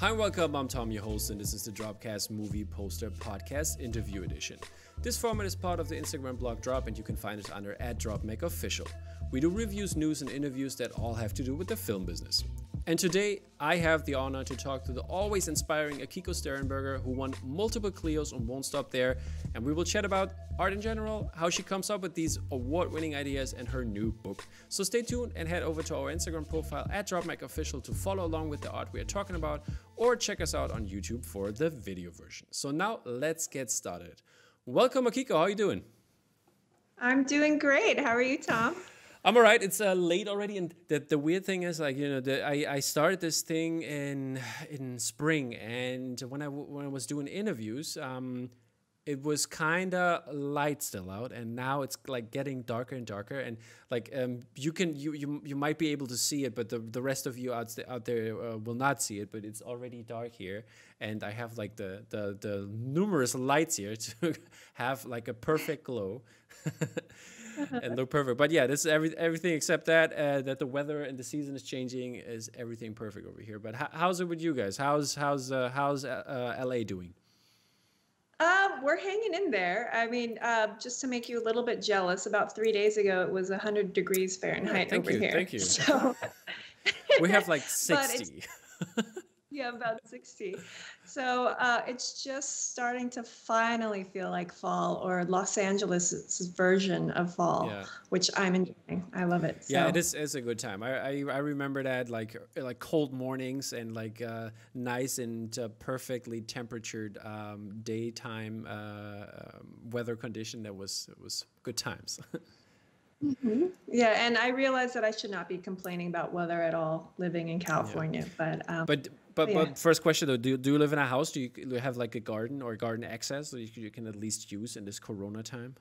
Hi and welcome, I'm Tom, your host, and this is the Dropcast Movie Poster Podcast Interview Edition. This format is part of the Instagram blog Drop, and you can find it under DropMagOfficial. We do reviews, news, and interviews that all have to do with the film business. And today, I have the honor to talk to the always inspiring Akiko Stehrenberger, who won multiple Clios and won't stop there. And we will chat about art in general, how she comes up with these award winning ideas, and her new book. So stay tuned and head over to our Instagram profile at DropMagOfficial to follow along with the art we are talking about, or check us out on YouTube for the video version. So now, let's get started. Welcome, Akiko. How are you doing? I'm doing great. How are you, Tom? I'm all right. It's uh, late already, and the, the weird thing is, like you know, the, I, I started this thing in in spring, and when I when I was doing interviews, um, it was kind of light still out, and now it's like getting darker and darker, and like um, you can you, you you might be able to see it, but the the rest of you out out there uh, will not see it. But it's already dark here, and I have like the the the numerous lights here to have like a perfect glow. and look perfect. But yeah, this is every, everything except that uh, that the weather and the season is changing is everything perfect over here. But how, how's it with you guys? How's how's uh, how's uh, LA doing? Um, we're hanging in there. I mean, uh, just to make you a little bit jealous, about three days ago it was 100 degrees Fahrenheit thank over you, here. Thank you. So, we have like 60. yeah, about 60. So uh, it's just starting to finally feel like fall or Los Angeles' version of fall, Yeah. which I'm enjoying. I love it. Yeah, So- it is. It's a good time. I, I I remember that like like cold mornings and like uh, nice and uh, perfectly temperatured um, daytime uh, um, weather condition. That was it was good times. Yeah, and I realize that I should not be complaining about weather at all living in California, but um, But but Yeah. but first question though, do, do you live in a house? Do you, do you have like a garden or garden access that you, can- you can at least use in this Corona time?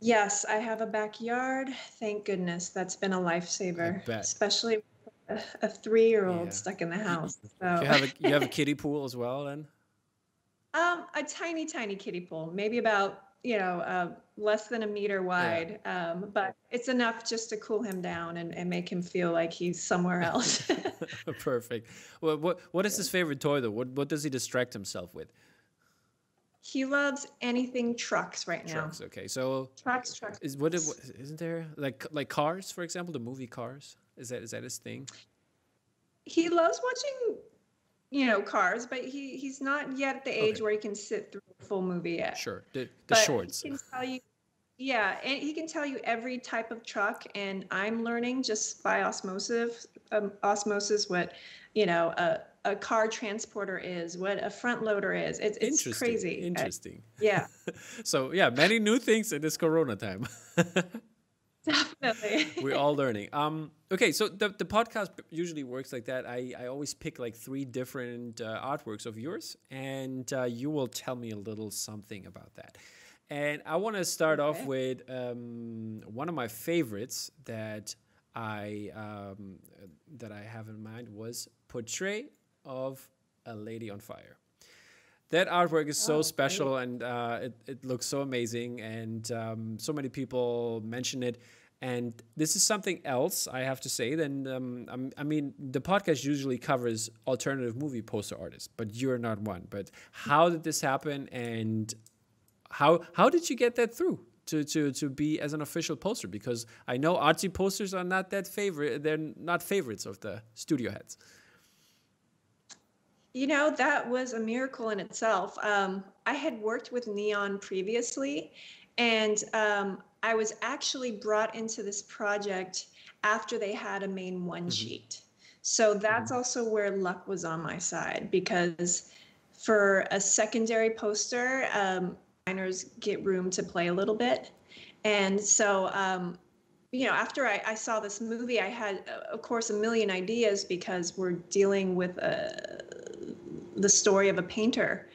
yes, I have a backyard. Thank goodness, that's been a lifesaver, especially a, a three-year-old Yeah. stuck in the house. So, You have a you have a kiddie pool as well then. um, a tiny, tiny kiddie pool, maybe about you know uh, less than a meter wide, um, but it's enough just to cool him down and, and make him feel like he's somewhere else. Perfect. What what what is his favorite toy though? What what does he distract himself with? he loves anything trucks right now. Trucks. Okay, so Trucks, trucks. is what, what isn't there like like Cars for example? The movie Cars is that is that his thing? he loves watching you know cars but he he's not yet at the age Okay. where he can sit through a full movie yet Sure, the the but shorts. he can tell you yeah and he can tell you every type of truck and i'm learning just by osmosis um, osmosis what you know a, a car transporter is what a front loader is it's, it's Interesting. crazy Interesting. yeah So yeah, many new things in this Corona time. definitely We're all learning. Um, okay, so the, the podcast usually works like that. I, I always pick like three different uh, artworks of yours, and uh, you will tell me a little something about that. And I want to start off with um, one of my favorites that I um, that I have in mind was Portrait of a Lady on Fire that artwork is so Oh, great. special and uh, it, it looks so amazing and um, so many people mention it and this is something else i have to say then um, I'm- mean the podcast usually covers alternative movie poster artists but you're not one. But how did this happen and how how did you get that through to, to, to be as an official poster? Because i know artsy posters are not that favorite they're not favorites of the studio heads. You know, that was a miracle in itself. Um, I had worked with Neon previously, and um, I was actually brought into this project after they had a main one sheet. So that's also where luck was on my side because for a secondary poster, um, designers get room to play a little bit. And so, um, you know, after I, I saw this movie, I had, uh, of course, a million ideas because we're dealing with a, the story of a painter.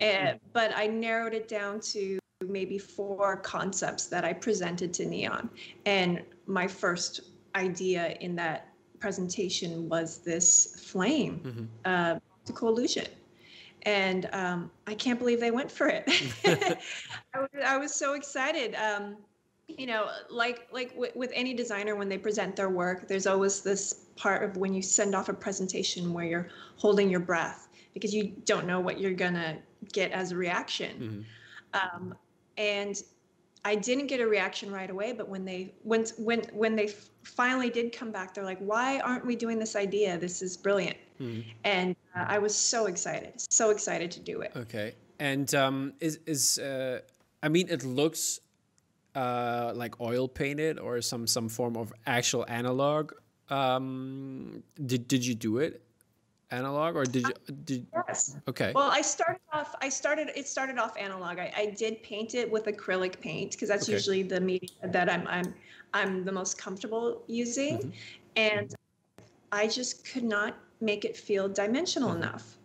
And, but I narrowed it down to maybe four concepts that I presented to Neon. And my first idea in that presentation was this flame, uh, optical illusion. And um, I can't believe they went for it. I, was, I was so excited. Um, you know like like w- with any designer when they present their work there's always this part of when you send off a presentation where you're holding your breath because you don't know what you're gonna get as a reaction mm-hmm. um, and i didn't get a reaction right away but when they when when when they finally did come back they're like why aren't we doing this idea this is brilliant mm-hmm. and uh, i was so excited so excited to do it okay and um, is is uh, i mean it looks uh, like oil painted or some some form of actual analog. Um, did did you do it analog or did you did yes okay well i started off i started it started off analog i, I did paint it with acrylic paint because that's okay. usually the medium that i'm i'm i'm the most comfortable using mm-hmm. and i just could not make it feel dimensional mm-hmm. enough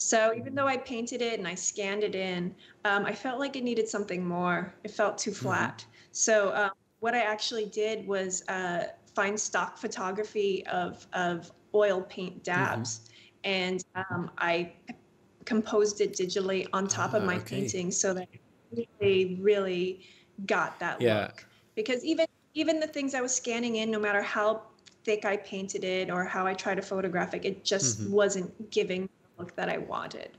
so even though I painted it and I scanned it in, um, I felt like it needed something more. It felt too mm-hmm. flat. Mm-hmm. So um, what I actually did was uh, find stock photography of of oil paint dabs, mm-hmm. And um, I composed it digitally on top of ah, my okay. painting so that it really really got that yeah. look. Because even even the things I was scanning in, no matter how thick I painted it or how I tried to photograph it, it just mm-hmm. wasn't giving the look that I wanted.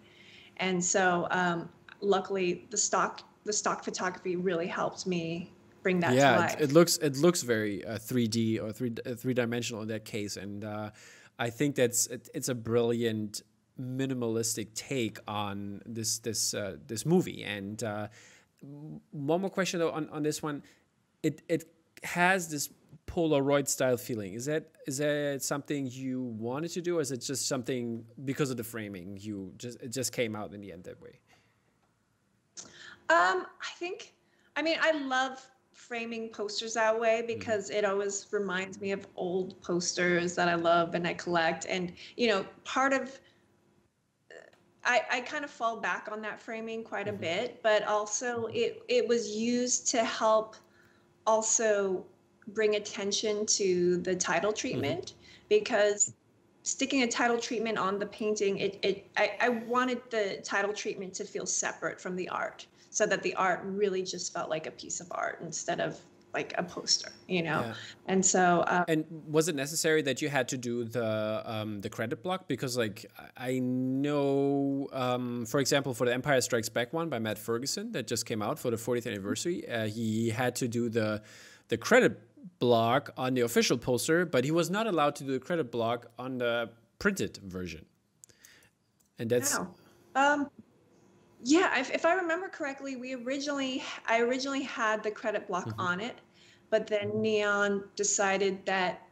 And so, um, luckily, the stock the stock photography really helped me bring that yeah, it, it, looks it looks very uh, 3D or three uh, three dimensional in that case, and uh, I think that's it's a brilliant minimalistic take on this this uh, this movie. And uh, one more question though on, on this one, it it has this Polaroid style feeling. Is that is that something you wanted to do, or is it just something because of the framing you just it just came out in the end that way? Um, I think. I mean, I love framing posters that way mm-hmm. because it always reminds me of old posters that I love and I collect. And, you know, part of I, I kind of fall back on that framing quite a mm-hmm. bit, but also it it was used to help also bring attention to the title mm-hmm. treatment mm-hmm. because sticking a title treatment on the painting it, it I, I wanted the title treatment to feel separate from the art so that the art really just felt like a piece of art instead of like a poster, you know. Yeah. And so. Um, and was it necessary that you had to do the um, the credit block because, like, I know, um, for example, for the Empire Strikes Back one by Matt Ferguson that just came out for the 40th anniversary, uh, he had to do the the credit block on the official poster, but he was not allowed to do the credit block on the printed version. And that's. Wow. Um, yeah, if, if I remember correctly, we originally I originally had the credit block mm-hmm. on it, but then Neon decided that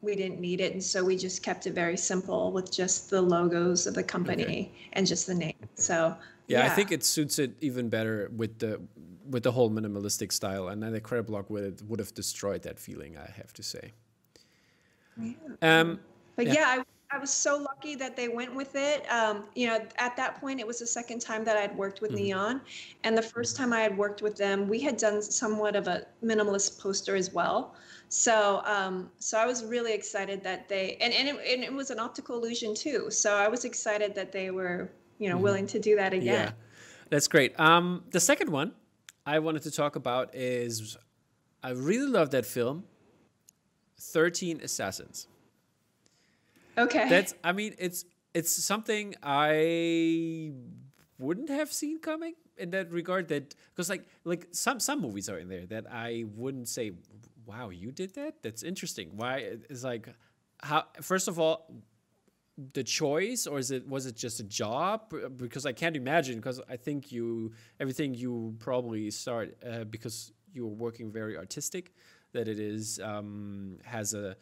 we didn't need it, and so we just kept it very simple with just the logos of the company okay. and just the name. So yeah, yeah, I think it suits it even better with the with the whole minimalistic style, and then the credit block would would have destroyed that feeling. I have to say. Yeah. Um, but yeah, yeah I was so lucky that they went with it. Um, you know, at that point, it was the second time that I'd worked with mm-hmm. Neon, and the first time I had worked with them, we had done somewhat of a minimalist poster as well. So, um, so I was really excited that they, and and it, and it was an optical illusion too. So I was excited that they were, you know, mm-hmm. willing to do that again. Yeah, that's great. Um, the second one I wanted to talk about is, I really love that film, Thirteen Assassins. Okay. That's I mean it's it's something I wouldn't have seen coming in that regard that because like like some some movies are in there that I wouldn't say wow you did that? That's interesting. Why it's like how first of all the choice or is it was it just a job? Because I can't imagine because I think you everything you probably start uh, because you're working very artistic that it is um, has a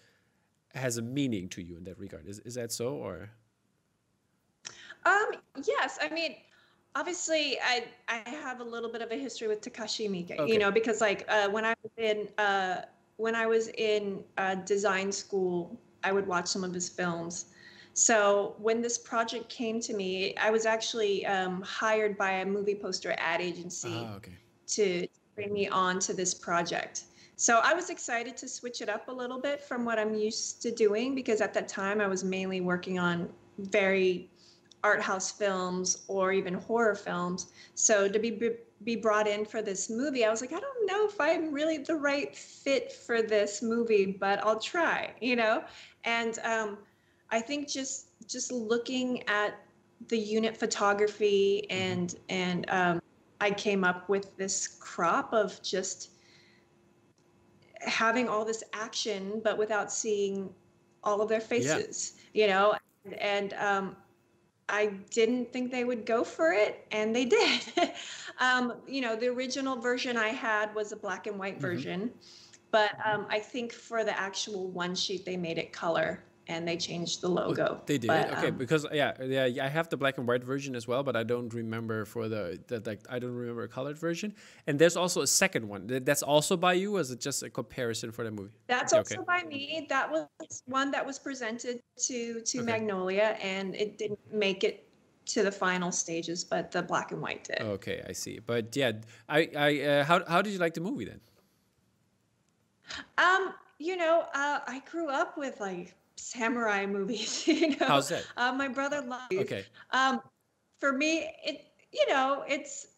has a meaning to you in that regard. Is is that so or? Um. Yes. I mean, obviously, I I have a little bit of a history with Takashi Miike. Okay. You know, because like uh, when I was in uh, when I was in uh, design school, I would watch some of his films. So when this project came to me, I was actually um, hired by a movie poster ad agency ah, okay. to bring me on to this project. So I was excited to switch it up a little bit from what I'm used to doing because at that time I was mainly working on very art house films or even horror films. So to be be brought in for this movie, I was like, I don't know if I'm really the right fit for this movie, but I'll try, you know? And um, I think just just looking at the unit photography and and um, I came up with this crop of just having all this action, but without seeing all of their faces, yeah. you know, and, and um, I didn't think they would go for it, and they did. um, you know, the original version I had was a black and white mm-hmm. version, but um, I think for the actual one sheet, they made it color and they changed the logo. Oh, they did but, okay um, because yeah yeah I have the black and white version as well, but I don't remember for the, the like I don't remember a colored version. And there's also a second one that's also by you. Or is it just a comparison for the movie? That's also by me. That was one that was presented to to okay. Magnolia, and it didn't make it to the final stages, but the black and white did. Okay, I see. But yeah, I I uh, how how did you like the movie then? Um, you know, uh, I grew up with like samurai movies. You know, how's that? Uh, my brother loves. Okay. Um, for me, it you know it's.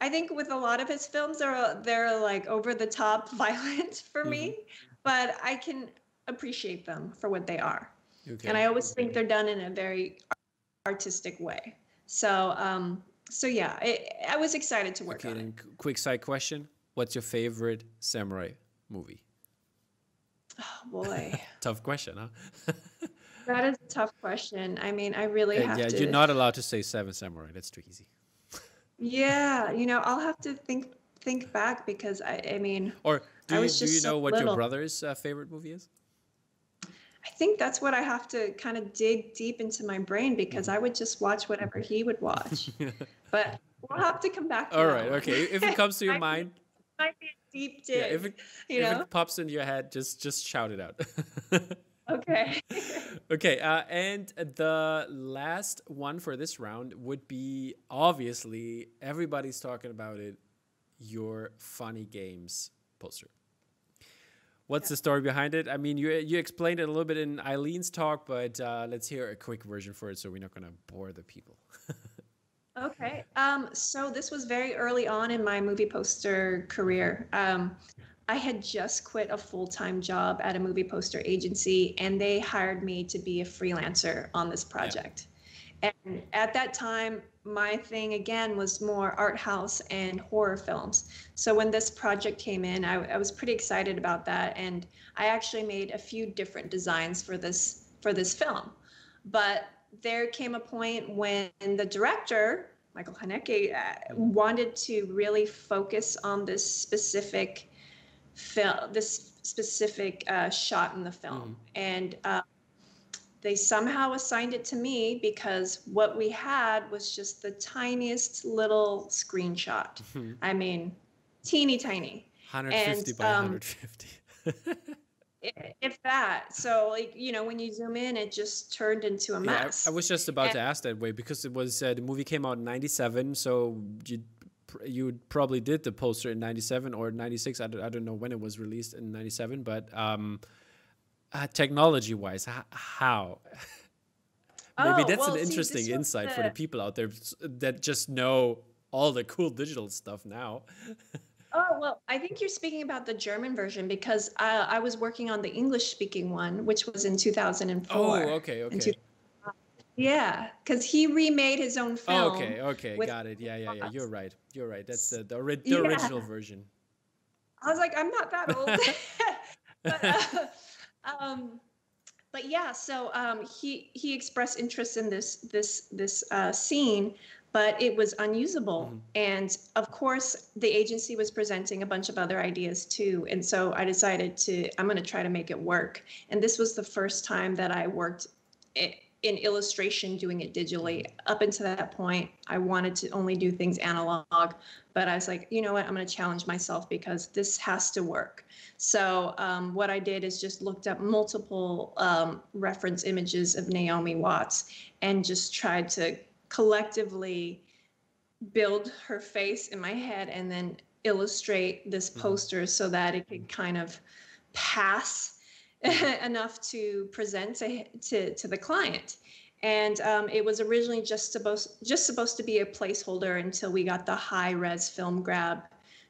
I think with a lot of his films, they're they're like over the top violent for mm-hmm. me, but I can appreciate them for what they are. Okay. And I always think they're done in a very artistic way. So um, so yeah, it, I was excited to work okay, on it. Quick side question: What's your favorite samurai movie? Oh boy. tough question, huh? that is a tough question. I mean, I really have yeah, to. you're not allowed to say Seven Samurai. That's too easy. yeah, you know, I'll have to think think back because I, I mean, or do you, do you know so what little. your brother's uh, favorite movie is? I think that's what I have to kind of dig deep into my brain because mm. I would just watch whatever he would watch. but we'll have to come back. To All right, okay. If it comes to your mind, might be a deep dig. Yeah, if it, you if know? it pops into your head, just just shout it out. okay. okay, uh, and the last one for this round would be obviously everybody's talking about it. Your funny games poster. What's yeah. the story behind it? I mean, you you explained it a little bit in Eileen's talk, but uh, let's hear a quick version for it, so we're not going to bore the people. Okay. Um, so this was very early on in my movie poster career. Um, I had just quit a full time job at a movie poster agency, and they hired me to be a freelancer on this project. Yeah. And at that time, my thing again was more art house and horror films. So when this project came in, I, I was pretty excited about that, and I actually made a few different designs for this for this film. But there came a point when the director, Michael Haneke, uh, wanted to really focus on this specific film, this specific uh, shot in the film. Mm. And uh, they somehow assigned it to me because what we had was just the tiniest little screenshot. Mm-hmm. I mean, teeny tiny. 150 and, by um, 150. if that so like you know when you zoom in it just turned into a mess yeah, I, I was just about and, to ask that way because it was uh, the movie came out in 97 so you you probably did the poster in 97 or 96 I don't, I don't know when it was released in 97 but um uh, technology wise how? Maybe oh, that's well, an interesting see, insight the... for the people out there that just know all the cool digital stuff now Oh, well, I think you're speaking about the German version because uh, I was working on the English speaking one, which was in 2004. Oh, okay, okay. yeah, because he remade his own film. okay, okay, got it. Yeah, yeah, yeah. You're right. You're right. That's the, the, ori- the yeah. original version. I was like, I'm not that old. but, uh, um, but yeah, so um, he he expressed interest in this this this uh, scene, but it was unusable. Mm-hmm. And of course, the agency was presenting a bunch of other ideas too. And so I decided to, I'm going to try to make it work. And this was the first time that I worked in illustration doing it digitally. Up until that point, I wanted to only do things analog, but I was like, you know what, I'm going to challenge myself because this has to work. So um, what I did is just looked up multiple um, reference images of Naomi Watts and just tried to collectively build her face in my head and then illustrate this mm-hmm. poster so that it could kind of pass enough to present to, to, to the client. and um, it was originally just supposed just supposed to be a placeholder until we got the high res film grab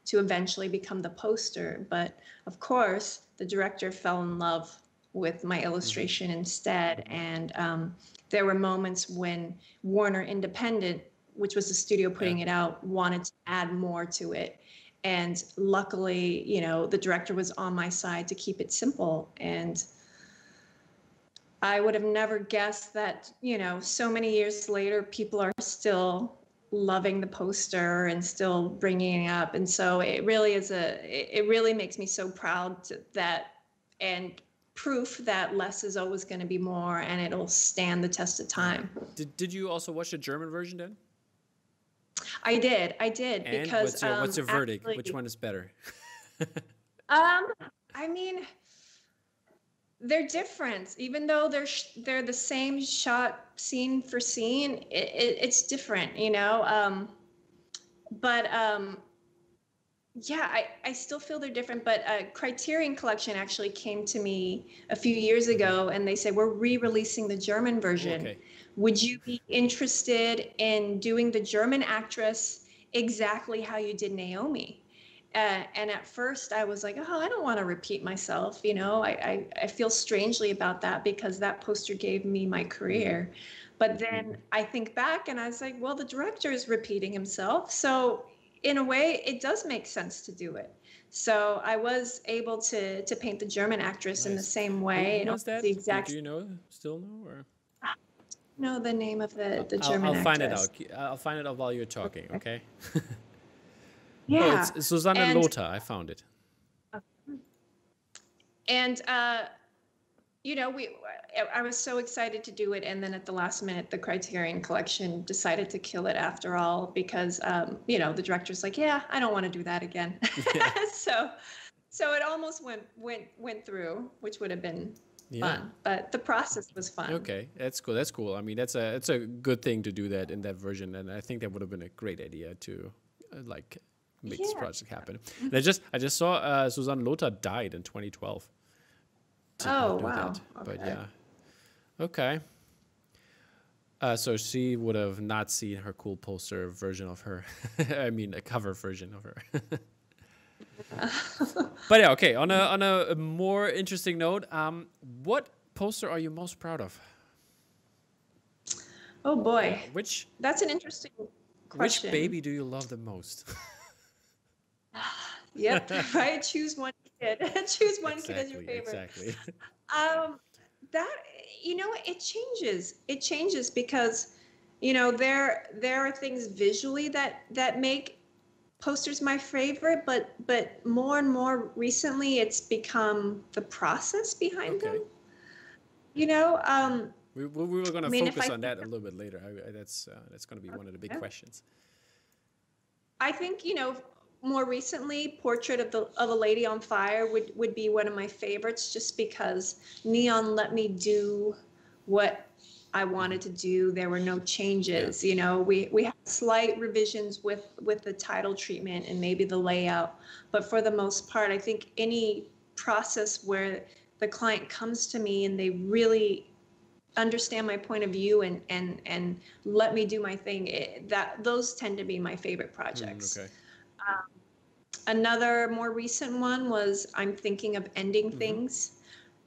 to eventually become the poster. But of course, the director fell in love with my illustration instead, and um, there were moments when Warner Independent, which was the studio putting yeah. it out, wanted to add more to it. And luckily, you know, the director was on my side to keep it simple. And I would have never guessed that, you know, so many years later, people are still loving the poster and still bringing it up. And so it really is a, it really makes me so proud to, that and proof that less is always going to be more and it'll stand the test of time. Did, did you also watch the German version then? I did. I did and because what's your, um, what's your verdict? Actually, Which one is better? um, I mean, they're different. Even though they're sh- they're the same shot scene for scene, it, it, it's different, you know. Um, but um, yeah, I, I still feel they're different. But uh, Criterion Collection actually came to me a few years ago, and they said we're re-releasing the German version. Okay. Would you be interested in doing the German actress exactly how you did Naomi? Uh, and at first I was like, oh, I don't want to repeat myself. You know, I, I, I, feel strangely about that because that poster gave me my career. But then I think back and I was like, well, the director is repeating himself. So in a way, it does make sense to do it. So I was able to to paint the German actress nice. in the same way. Who was that? The exact. Do you know? Still know or? Know the name of the the German I'll, I'll find it out. I'll find it out while you're talking. Okay. Yeah. Oh, it's Susanne and, Lothar. I found it. And uh, you know, we I was so excited to do it, and then at the last minute, the Criterion Collection decided to kill it after all because um, you know the director's like, yeah, I don't want to do that again. Yeah. so, so it almost went went went through, which would have been yeah. fun. But the process was fun. Okay, that's cool. That's cool. I mean, that's a it's a good thing to do that in that version, and I think that would have been a great idea to uh, like make yeah. this project happen. And I just I just saw uh, Susanne Lothar died in 2012. Oh wow! Okay. But yeah, okay. Uh, so she would have not seen her cool poster version of her. I mean, a cover version of her. but yeah, okay. On a on a more interesting note, um, what poster are you most proud of? Oh boy, uh, which that's an interesting question. Which baby do you love the most? yep, right. Choose one kid. Choose one exactly, kid as your favorite. Exactly. Um, that you know, it changes. It changes because you know there there are things visually that that make posters my favorite, but but more and more recently, it's become the process behind okay. them. You know. Um, we, we were going to I mean, focus on that a little bit later. I, that's uh, that's going to be one of the big questions. I think you know more recently, Portrait of the of a Lady on Fire would would be one of my favorites, just because Neon let me do what I wanted to do. There were no changes. You know, we we had slight revisions with with the title treatment and maybe the layout, but for the most part, I think any process where the client comes to me and they really understand my point of view and and and let me do my thing it, that those tend to be my favorite projects mm, okay. Um, another more recent one was I'm thinking of ending mm-hmm. things.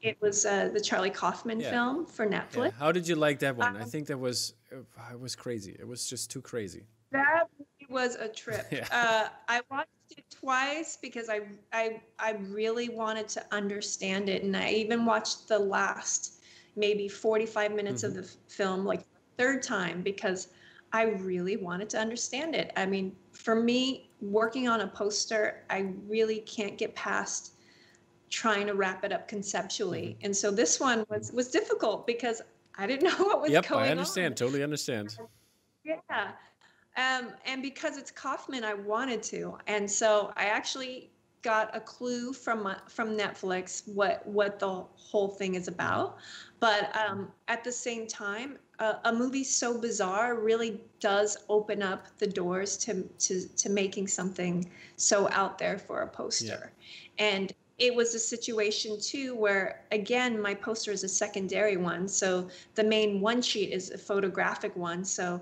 It was uh, the Charlie Kaufman yeah. film for Netflix. Yeah. How did you like that one? Um, I think that was uh, it was crazy. It was just too crazy. That was a trip. yeah. uh, I watched it twice because I I I really wanted to understand it, and I even watched the last maybe 45 minutes mm-hmm. of the film like third time because I really wanted to understand it. I mean, for me, working on a poster, I really can't get past trying to wrap it up conceptually. Mm-hmm. And so this one was was difficult because I didn't know what was yep, going on. Yep, I understand. On. Totally understand. Yeah. Um, and because it's Kaufman, I wanted to. And so I actually got a clue from from Netflix what what the whole thing is about. But um, at the same time, a, a movie so bizarre really does open up the doors to to to making something so out there for a poster. Yeah. And it was a situation too where again my poster is a secondary one so the main one sheet is a photographic one so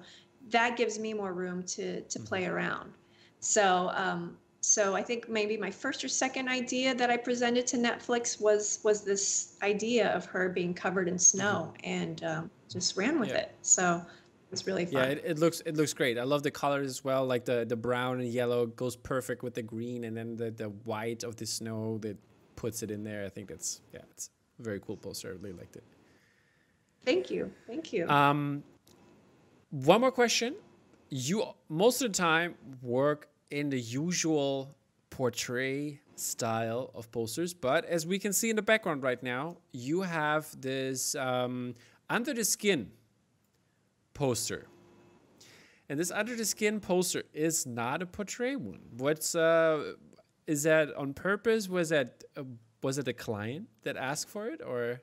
that gives me more room to to mm-hmm. play around so um, so I think maybe my first or second idea that I presented to Netflix was was this idea of her being covered in snow, mm-hmm. and um, just ran with yeah. it. So it's really fun. Yeah, it, it, looks it looks great. I love the colors as well. Like the the brown and yellow goes perfect with the green, and then the the white of the snow that puts it in there. I think that's yeah, it's a very cool poster. I really liked it. Thank you, thank you. Um, one more question. You most of the time work in the usual portrait style of posters, but as we can see in the background right now, you have this um, under the skin poster. And this under the skin poster is not a portrait one. What's uh, is that on purpose? Was that uh, was it a client that asked for it, or?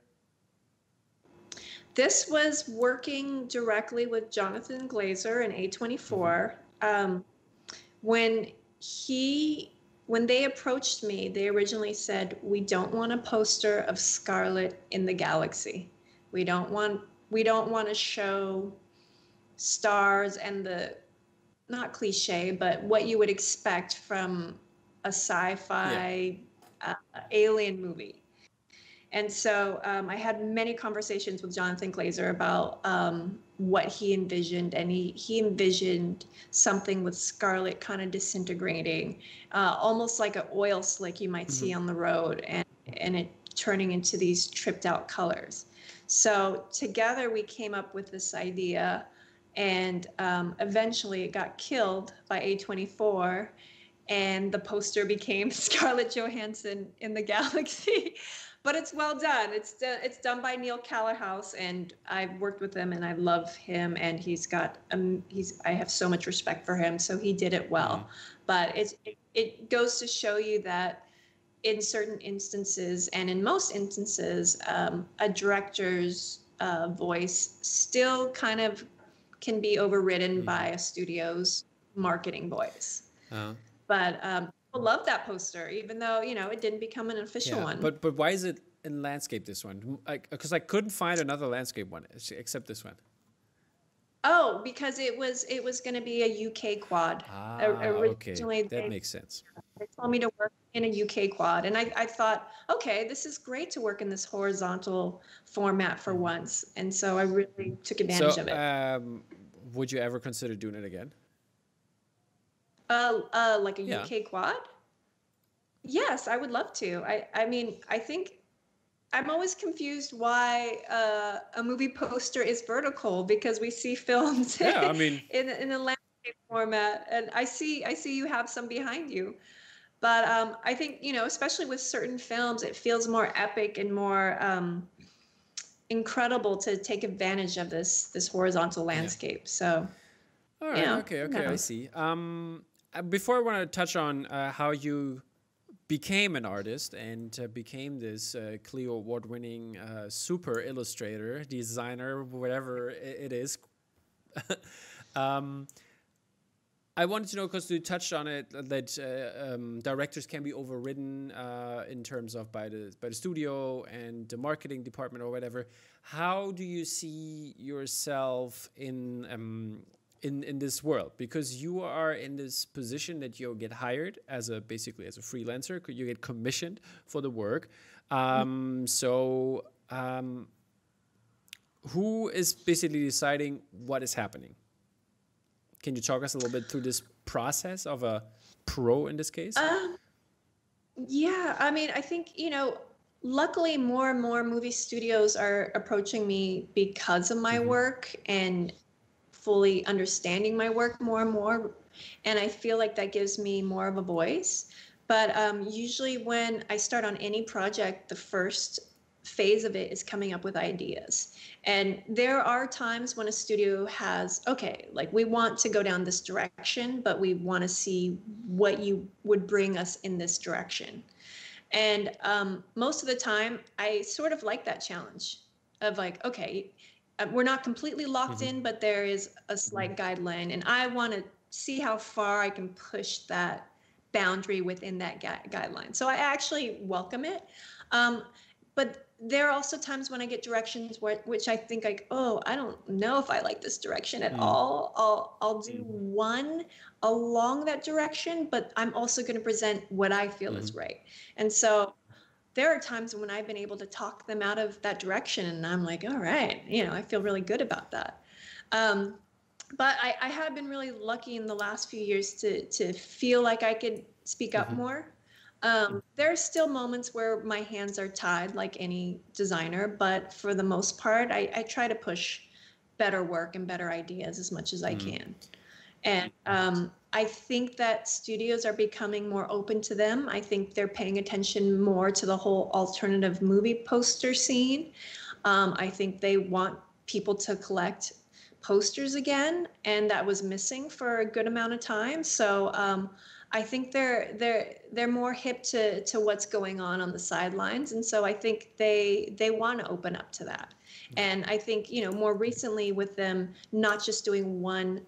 This was working directly with Jonathan Glazer and A24. Mm-hmm. Um, when he when they approached me, they originally said, "We don't want a poster of Scarlett in the galaxy. We don't want we don't want to show stars and the not cliche, but what you would expect from a sci-fi yeah. uh, alien movie." And so um, I had many conversations with Jonathan Glazer about um, what he envisioned, and he he envisioned something with Scarlett kind of disintegrating, uh, almost like an oil slick you might mm-hmm. see on the road, and and it turning into these tripped out colors. So together we came up with this idea, and um, eventually it got killed by A24, and the poster became Scarlett Johansson in the galaxy but it's well done. It's it's done by Neil Kellerhouse, and I've worked with him, and I love him, and he's got um he's I have so much respect for him, so he did it well. Mm-hmm. But it, it it goes to show you that in certain instances, and in most instances, um, a director's uh, voice still kind of can be overridden mm-hmm. by a studio's marketing voice. Uh-huh. But um, people love that poster, even though you know it didn't become an official yeah, one. But but why is it in landscape this one? Because I, I couldn't find another landscape one except this one. Oh, because it was it was going to be a UK quad. Ah, originally, okay. That makes sense. They told me to work in a UK quad, and I, I thought, okay, this is great to work in this horizontal format for mm-hmm. once, and so I really took advantage so, of it. Um, would you ever consider doing it again? Uh, uh, like a yeah. UK quad? Yes, I would love to. I, I mean, I think I'm always confused why uh, a movie poster is vertical because we see films yeah, I mean, in in a landscape format, and I see I see you have some behind you, but um, I think you know, especially with certain films, it feels more epic and more um, incredible to take advantage of this this horizontal landscape. Yeah. So, all right, yeah, okay, okay, no. I see. Um, uh, before I want to touch on uh, how you became an artist and uh, became this uh, Clio award winning uh, super illustrator, designer, whatever it is. um, I wanted to know because you touched on it that uh, um, directors can be overridden in terms of by the by the studio and the marketing department or whatever. How do you see yourself in um, in in this world. Because you are in this position that you get hired as a basically as a freelancer you get commissioned for the work. Um, so um, who is basically deciding what is happening? Can you talk us a little bit through this process of a pro in this case? Um, yeah i mean i think you know luckily more and more movie studios are approaching me because of my mm -hmm. work and fully understanding my work more and more. And I feel like that gives me more of a voice. But um, usually, when I start on any project, the first phase of it is coming up with ideas. And there are times when a studio has, okay, like we want to go down this direction, but we want to see what you would bring us in this direction. And um, most of the time, I sort of like that challenge of like, okay, we're not completely locked mm-hmm. in, but there is a slight mm-hmm. guideline, and I want to see how far I can push that boundary within that gu- guideline. So I actually welcome it. Um, but there are also times when I get directions where, which I think like, oh, I don't know if I like this direction at mm. all. I'll I'll do mm. one along that direction, but I'm also going to present what I feel is right. And so there are times when I've been able to talk them out of that direction, and I'm like, all right, you know, I feel really good about that. Um, but I, I, have been really lucky in the last few years to to feel like I could speak up mm-hmm. more. Um, there are still moments where my hands are tied, like any designer, but for the most part, I, I try to push better work and better ideas as much as I mm. can. And um, I think that studios are becoming more open to them. I think they're paying attention more to the whole alternative movie poster scene. Um, I think they want people to collect posters again, and that was missing for a good amount of time. So um, I think they're they're they're more hip to to what's going on on the sidelines, and so I think they they want to open up to that. And I think you know more recently with them not just doing one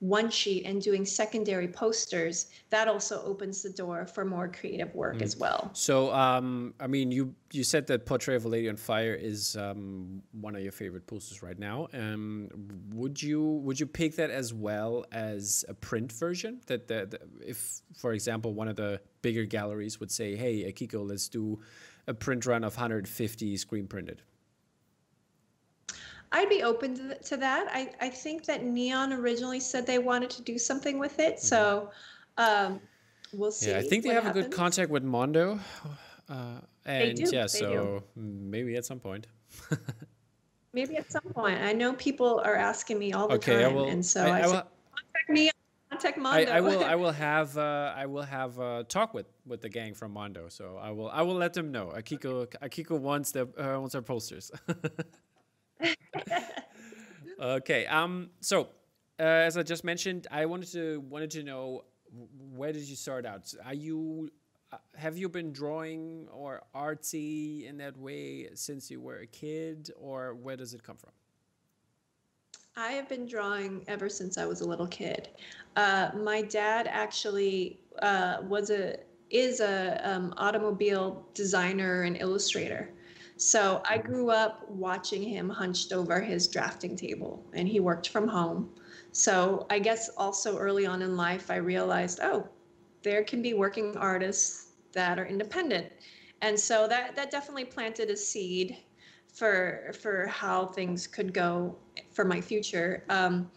one sheet and doing secondary posters, that also opens the door for more creative work mm. as well. So, um, I mean, you you said that Portrait of a Lady on Fire is um, one of your favorite posters right now. Um, would you would you pick that as well as a print version? That the, the, if, for example, one of the bigger galleries would say, "Hey, Akiko, let's do a print run of 150 screen printed." I'd be open to, to that. I, I think that Neon originally said they wanted to do something with it. Mm-hmm. So um, we'll see. Yeah, I think they have happens. a good contact with Mondo. Uh, and yeah, so do. maybe at some point. maybe at some point. I know people are asking me all the okay, time. Will, and so I, I, I will, contact me. Contact Mondo. I, I, will. I will have. Uh, I will have a talk with with the gang from Mondo. So I will. I will let them know. Akiko. Akiko wants the uh, wants our posters. okay. Um. So, uh, as I just mentioned, I wanted to wanted to know where did you start out? Are you uh, have you been drawing or artsy in that way since you were a kid, or where does it come from? I have been drawing ever since I was a little kid. Uh, my dad actually uh, was a is a um, automobile designer and illustrator. So I grew up watching him hunched over his drafting table, and he worked from home. So I guess also early on in life, I realized, oh, there can be working artists that are independent, and so that that definitely planted a seed for for how things could go for my future. Um,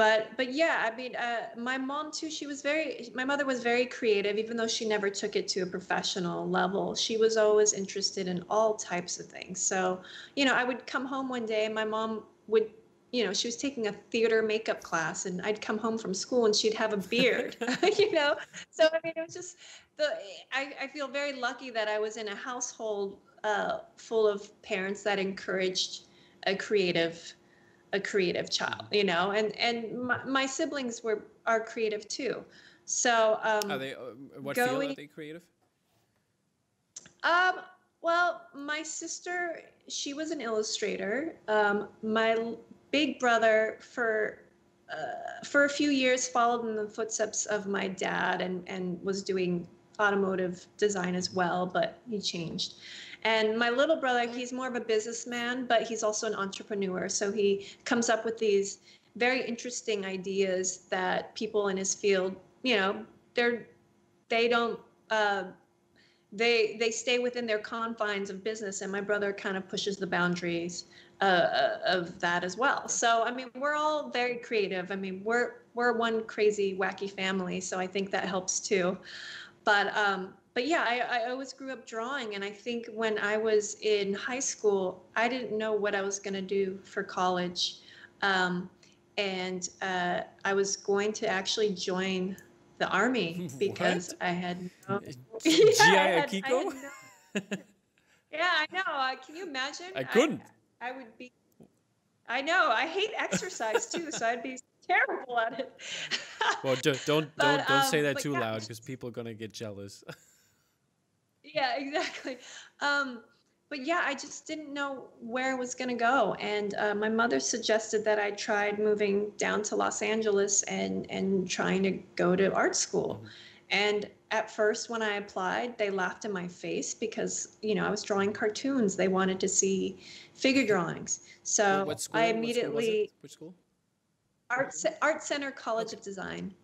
but but yeah i mean uh, my mom too she was very my mother was very creative even though she never took it to a professional level. She was always interested in all types of things. So you know i would come home one day and my mom would you know she was taking a theater makeup class and i'd come home from school and she'd have a beard you know? So i mean it was just the I, I feel very lucky that i was in a household uh, full of parents that encouraged a creative a creative child, you know, and and my, my siblings were are creative too. So um, are they? Uh, what going, field are they creative? Um. Well, my sister, she was an illustrator. Um, my big brother, for uh, for a few years, followed in the footsteps of my dad and and was doing automotive design as well, but he changed. And my little brother, he's more of a businessman, but he's also an entrepreneur. So he comes up with these very interesting ideas that people in his field, you know, they're they don't uh, they they stay within their confines of business, and my brother kind of pushes the boundaries uh, uh, of that as well. So I mean, we're all very creative. I mean, we're we're one crazy wacky family, so I think that helps too. But um, but yeah, I, I always grew up drawing. And I think when I was in high school, I didn't know what I was going to do for college. Um, and uh, I was going to actually join the army because I had no. yeah, I had, Akiko? I no, yeah, I know. Uh, can you imagine? I couldn't. I, I would be. I know. I hate exercise too, so I'd be terrible at it. well, just don't don't don't um, say that too yeah. loud because people are gonna get jealous yeah, exactly. Um, but yeah, I just didn't know where I was going to go. And uh, my mother suggested that I tried moving down to Los Angeles and, and trying to go to art school. Mm-hmm. and at first, when I applied, they laughed in my face because you know I was drawing cartoons. They wanted to see figure drawings. So school, I immediately what school, Art Art Center College okay. of Design.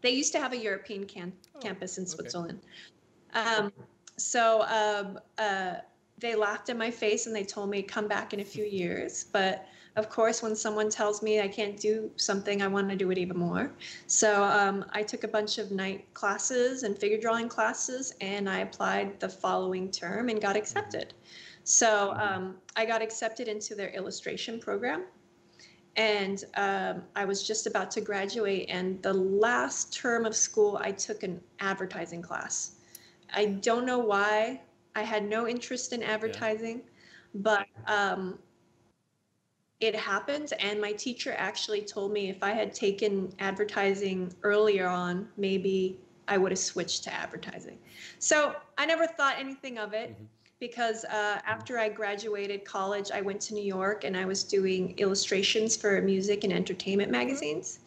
They used to have a European can- oh, campus in Switzerland. Okay. Um, so um, uh, they laughed in my face and they told me come back in a few years, but of course, when someone tells me I can't do something, I want to do it even more. So um, I took a bunch of night classes and figure drawing classes, and I applied the following term and got accepted. So um, I got accepted into their illustration program. And um, I was just about to graduate, and the last term of school, I took an advertising class. I don't know why. I had no interest in advertising, yeah. but um, it happened and my teacher actually told me if i had taken advertising earlier on maybe i would have switched to advertising so i never thought anything of it mm-hmm. because uh, after i graduated college i went to new york and i was doing illustrations for music and entertainment mm-hmm. magazines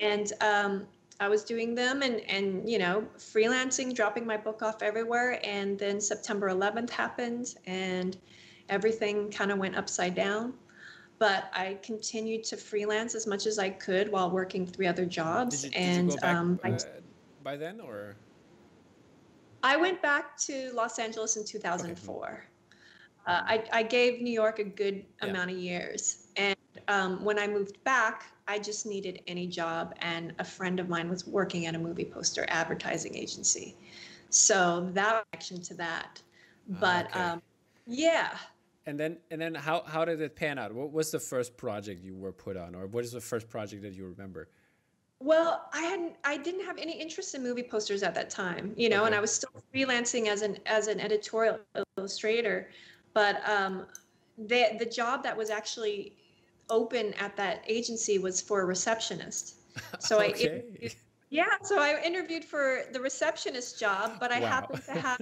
and um, i was doing them and, and you know freelancing dropping my book off everywhere and then september 11th happened and everything kind of went upside down but I continued to freelance as much as I could while working three other jobs. Did you, and did you back, um, uh, by then, or I went back to Los Angeles in 2004. Okay. Uh, I, I, gave New York a good yeah. amount of years, and um, when I moved back, I just needed any job, and a friend of mine was working at a movie poster advertising agency, so that action to that. But okay. um, yeah, and then and then how how did it pan out? What was the first project you were put on, or what is the first project that you remember? Well, I hadn't I didn't have any interest in movie posters at that time, you know, okay. and I was still freelancing as an as an editorial illustrator, but um, the the job that was actually open at that agency was for a receptionist. So okay. I yeah, so I interviewed for the receptionist job, but I wow. happened to have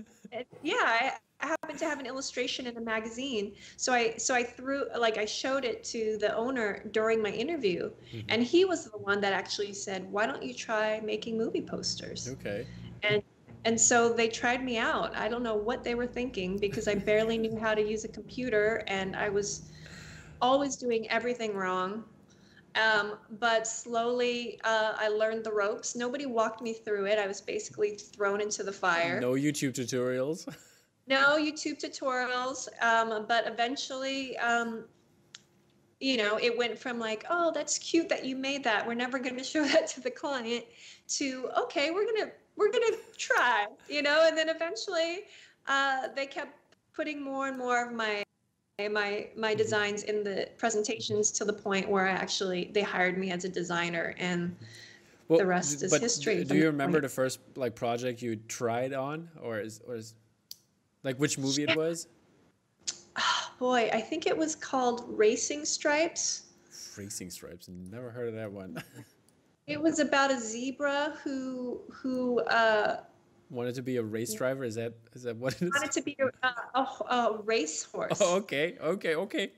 yeah, I, I happened to have an illustration in a magazine. So I so I threw like I showed it to the owner during my interview mm-hmm. and he was the one that actually said, "Why don't you try making movie posters?" Okay. And and so they tried me out. I don't know what they were thinking because I barely knew how to use a computer and I was always doing everything wrong. Um, but slowly uh, I learned the ropes. Nobody walked me through it. I was basically thrown into the fire. No YouTube tutorials. no YouTube tutorials, um, but eventually, um, you know, it went from like, oh, that's cute that you made that. We're never going to show that to the client, to okay, we're gonna we're gonna try, you know, and then eventually, uh, they kept putting more and more of my my my mm-hmm. designs in the presentations to the point where I actually they hired me as a designer and well, the rest is history. Do you remember the first like project you tried on, or is or is like which movie it was? Oh, boy, I think it was called Racing Stripes. Racing Stripes. Never heard of that one. it was about a zebra who who uh, wanted to be a race driver. Is that is that what it is? Wanted to be a, a, a race horse. Oh, okay, okay, okay.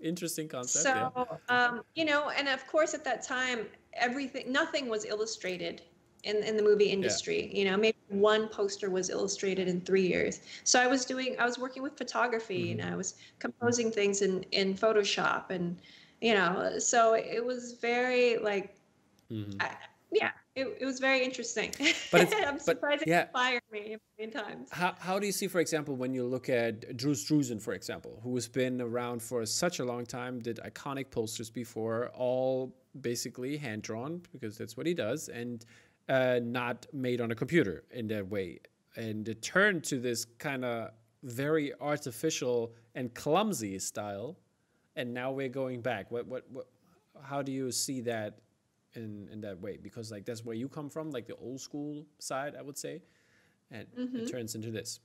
Interesting concept. So, yeah. um, you know, and of course, at that time, everything, nothing was illustrated in, in the movie industry. Yeah. You know, maybe one poster was illustrated in three years. So I was doing, I was working with photography mm-hmm. and I was composing things in, in Photoshop and, you know, so it was very like, mm-hmm. I, yeah, it, it was very interesting. But it's, I'm surprised but, yeah. it inspired me a million times. How, how do you see, for example, when you look at Drew Struzan, for example, who has been around for such a long time, did iconic posters before, all basically hand drawn because that's what he does, and uh, not made on a computer in that way. And it turned to this kind of very artificial and clumsy style. And now we're going back. What, what, what, how do you see that in, in that way? Because like that's where you come from, like the old school side, I would say. And mm-hmm. it turns into this.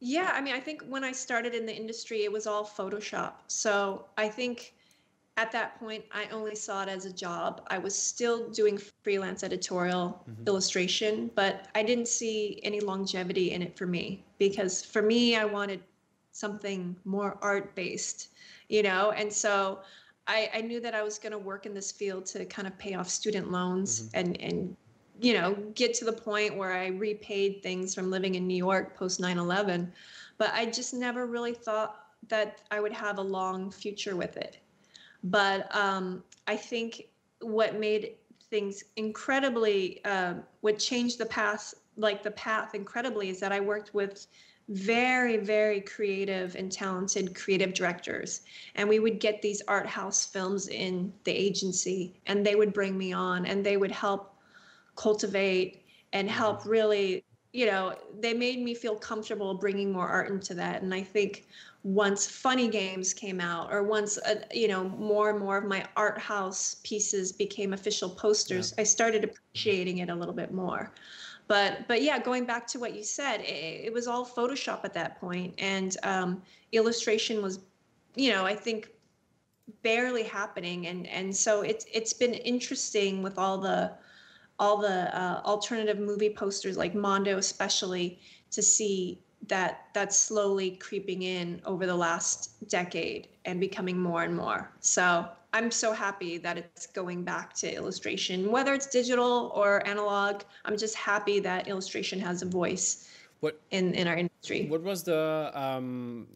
Yeah, I mean, I think when I started in the industry, it was all Photoshop. So I think at that point, I only saw it as a job. I was still doing freelance editorial mm-hmm. illustration, but I didn't see any longevity in it for me because for me, I wanted something more art based, you know? And so I, I knew that I was going to work in this field to kind of pay off student loans mm-hmm. and, and you know, get to the point where I repaid things from living in New York post 9 11. But I just never really thought that I would have a long future with it. But um, I think what made things incredibly, uh, what changed the path, like the path incredibly, is that I worked with very, very creative and talented creative directors. And we would get these art house films in the agency, and they would bring me on and they would help cultivate and help really you know they made me feel comfortable bringing more art into that and i think once funny games came out or once uh, you know more and more of my art house pieces became official posters yeah. i started appreciating it a little bit more but but yeah going back to what you said it, it was all photoshop at that point and um, illustration was you know i think barely happening and and so it's it's been interesting with all the all the uh, alternative movie posters like mondo especially to see that that's slowly creeping in over the last decade and becoming more and more. So I'm so happy that it's going back to illustration, whether it's digital or analog. I'm just happy that illustration has a voice what, in, in our industry. What was the, um,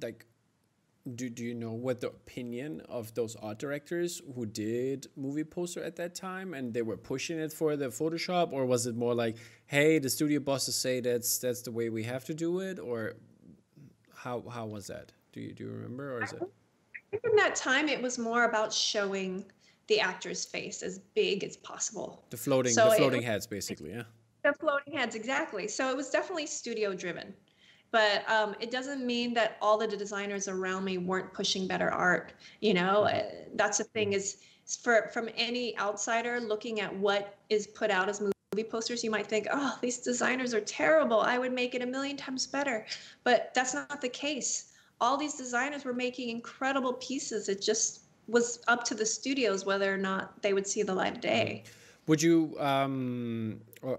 like, do, do you know what the opinion of those art directors who did movie poster at that time and they were pushing it for the photoshop or was it more like hey the studio bosses say that's that's the way we have to do it or how how was that do you do you remember or is it think in that time it was more about showing the actor's face as big as possible. The floating, so the floating it, heads, basically, yeah. The floating heads, exactly. So it was definitely studio driven, but um, it doesn't mean that all the designers around me weren't pushing better art. You know, uh, that's the thing is for from any outsider looking at what is put out as movie posters, you might think, oh, these designers are terrible. I would make it a million times better, but that's not the case all these designers were making incredible pieces. It just was up to the studios whether or not they would see the light of day. Would you, um, uh,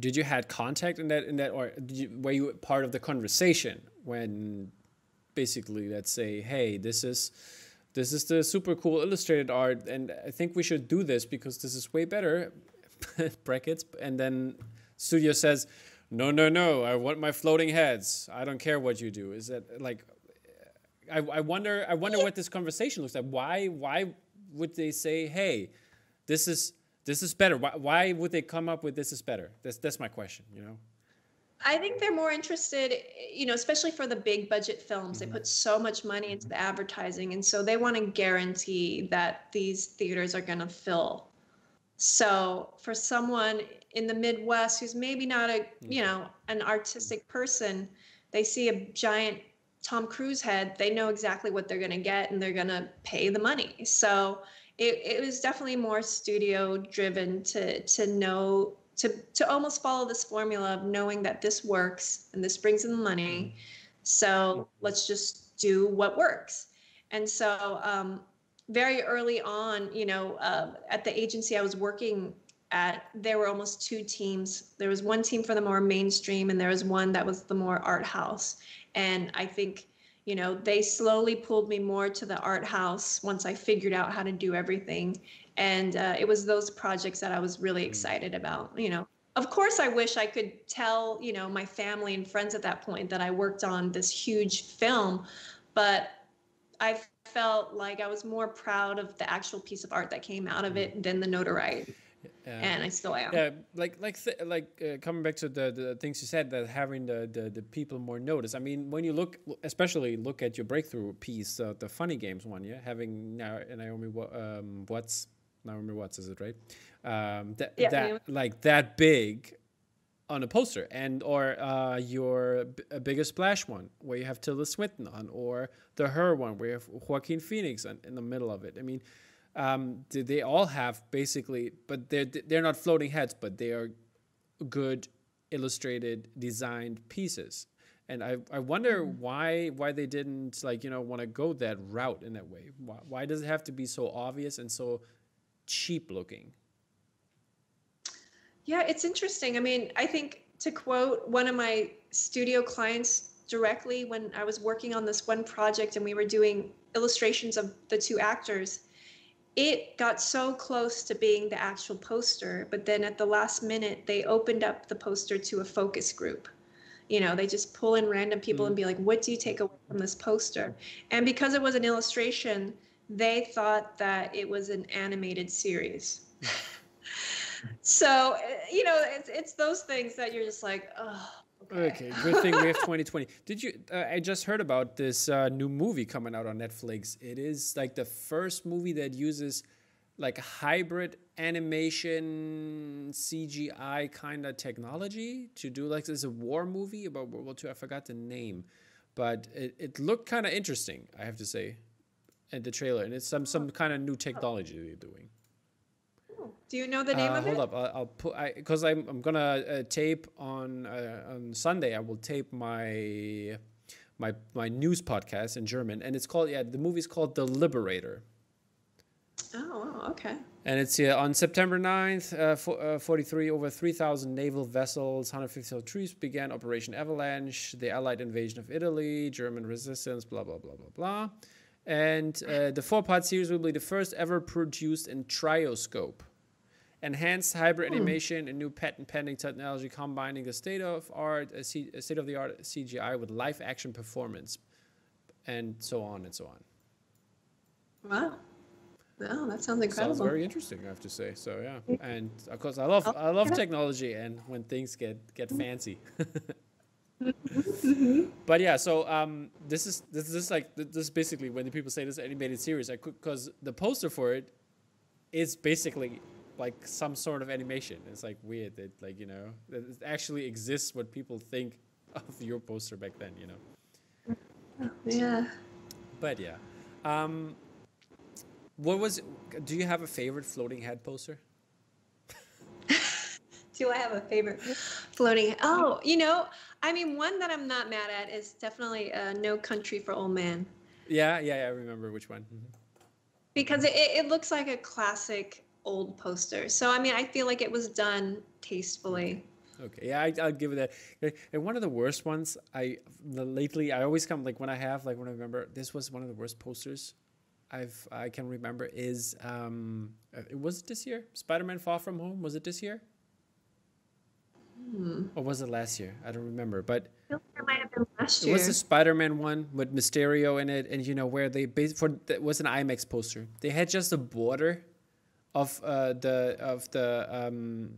did you had contact in that in that, or you, were you part of the conversation when, basically, let's say, hey, this is, this is the super cool illustrated art, and I think we should do this because this is way better, brackets, and then studio says, no, no, no, I want my floating heads. I don't care what you do. Is that like I, I wonder I wonder what this conversation looks like. Why why would they say, hey, this is this is better? Why, why would they come up with this is better? That's that's my question, you know? I think they're more interested, you know, especially for the big budget films. Mm-hmm. They put so much money into the advertising, and so they want to guarantee that these theaters are going to fill. So for someone in the Midwest who's maybe not a, mm-hmm. you know, an artistic person, they see a giant Tom Cruise head, they know exactly what they're going to get and they're going to pay the money. So it, it was definitely more studio driven to to know to to almost follow this formula of knowing that this works and this brings in the money. So let's just do what works. And so um, very early on, you know, uh, at the agency I was working at, there were almost two teams. There was one team for the more mainstream, and there was one that was the more art house. And I think, you know, they slowly pulled me more to the art house once I figured out how to do everything. And uh, it was those projects that I was really mm. excited about, you know. Of course, I wish I could tell, you know, my family and friends at that point that I worked on this huge film, but I felt like I was more proud of the actual piece of art that came out of mm. it than the notoriety. And I still am. Yeah, like like th- like uh, coming back to the, the things you said that having the, the the people more notice. I mean, when you look, especially look at your breakthrough piece, uh, the funny games one, yeah, having now Naomi um, Watts, Naomi Watts is it right? Um, that yeah, that yeah. like that big on a poster and or uh, your b- biggest splash one where you have Tilda Swinton on or the her one where you have Joaquin Phoenix on, in the middle of it. I mean, um, they all have basically, but they're they're not floating heads, but they are good illustrated designed pieces. And I, I wonder mm-hmm. why why they didn't like you know want to go that route in that way. Why, why does it have to be so obvious and so cheap looking? Yeah, it's interesting. I mean, I think to quote one of my studio clients directly when I was working on this one project and we were doing illustrations of the two actors, it got so close to being the actual poster, but then at the last minute, they opened up the poster to a focus group. You know, they just pull in random people mm. and be like, what do you take away from this poster? And because it was an illustration, they thought that it was an animated series. so, eh, you know, it's, it's those things that you're just like, oh, Okay. good thing we have 2020. Did you? Uh, I just heard about this uh, new movie coming out on Netflix. It is like the first movie that uses like hybrid animation CGI kind of technology to do like this a war movie about World War II. I forgot the name, but it, it looked kind of interesting. I have to say, in the trailer, and it's some some kind of new technology they're doing. Do you know the name uh, of hold it? Hold up, I'll, I'll put because I'm I'm gonna uh, tape on uh, on Sunday. I will tape my my my news podcast in German, and it's called yeah. The movie's called The Liberator. Oh, okay. And it's yeah, on September 9th, uh, for, uh, 43, over 3,000 naval vessels, 150 troops began Operation Avalanche, the Allied invasion of Italy, German resistance, blah, blah, blah, blah, blah. And uh, the four part series will be the first ever produced in trioscope. Enhanced hybrid hmm. animation and new patent pending technology combining the state of art, a, C- a state of the art CGI with live action performance, and so on and so on. Wow. Wow, that sounds incredible. Sounds very interesting, I have to say. So yeah, and of course, I love oh, I love technology, and when things get get fancy. but yeah, so um, this is this is like this is basically when the people say this animated series, I because the poster for it is basically like some sort of animation. It's like weird that like you know that it actually exists what people think of your poster back then. You know. Yeah. But yeah, um, what was? Do you have a favorite floating head poster? do I have a favorite floating? Oh, you know, I mean, one that I'm not mad at is definitely uh, "No Country for Old Men." Yeah, yeah, yeah I remember which one. Mm-hmm. Because it, it looks like a classic old poster. So I mean, I feel like it was done tastefully. Okay, yeah, I, will give it that. And one of the worst ones, I lately I always come like when I have like when I remember this was one of the worst posters I've I can remember is um it was this year Spider-Man Far From Home was it this year? Hmm. Or was it last year? I don't remember, but it might have been last year. It was the Spider-Man one with Mysterio in it, and you know where they based for it was an IMAX poster. They had just a border of uh, the of the um,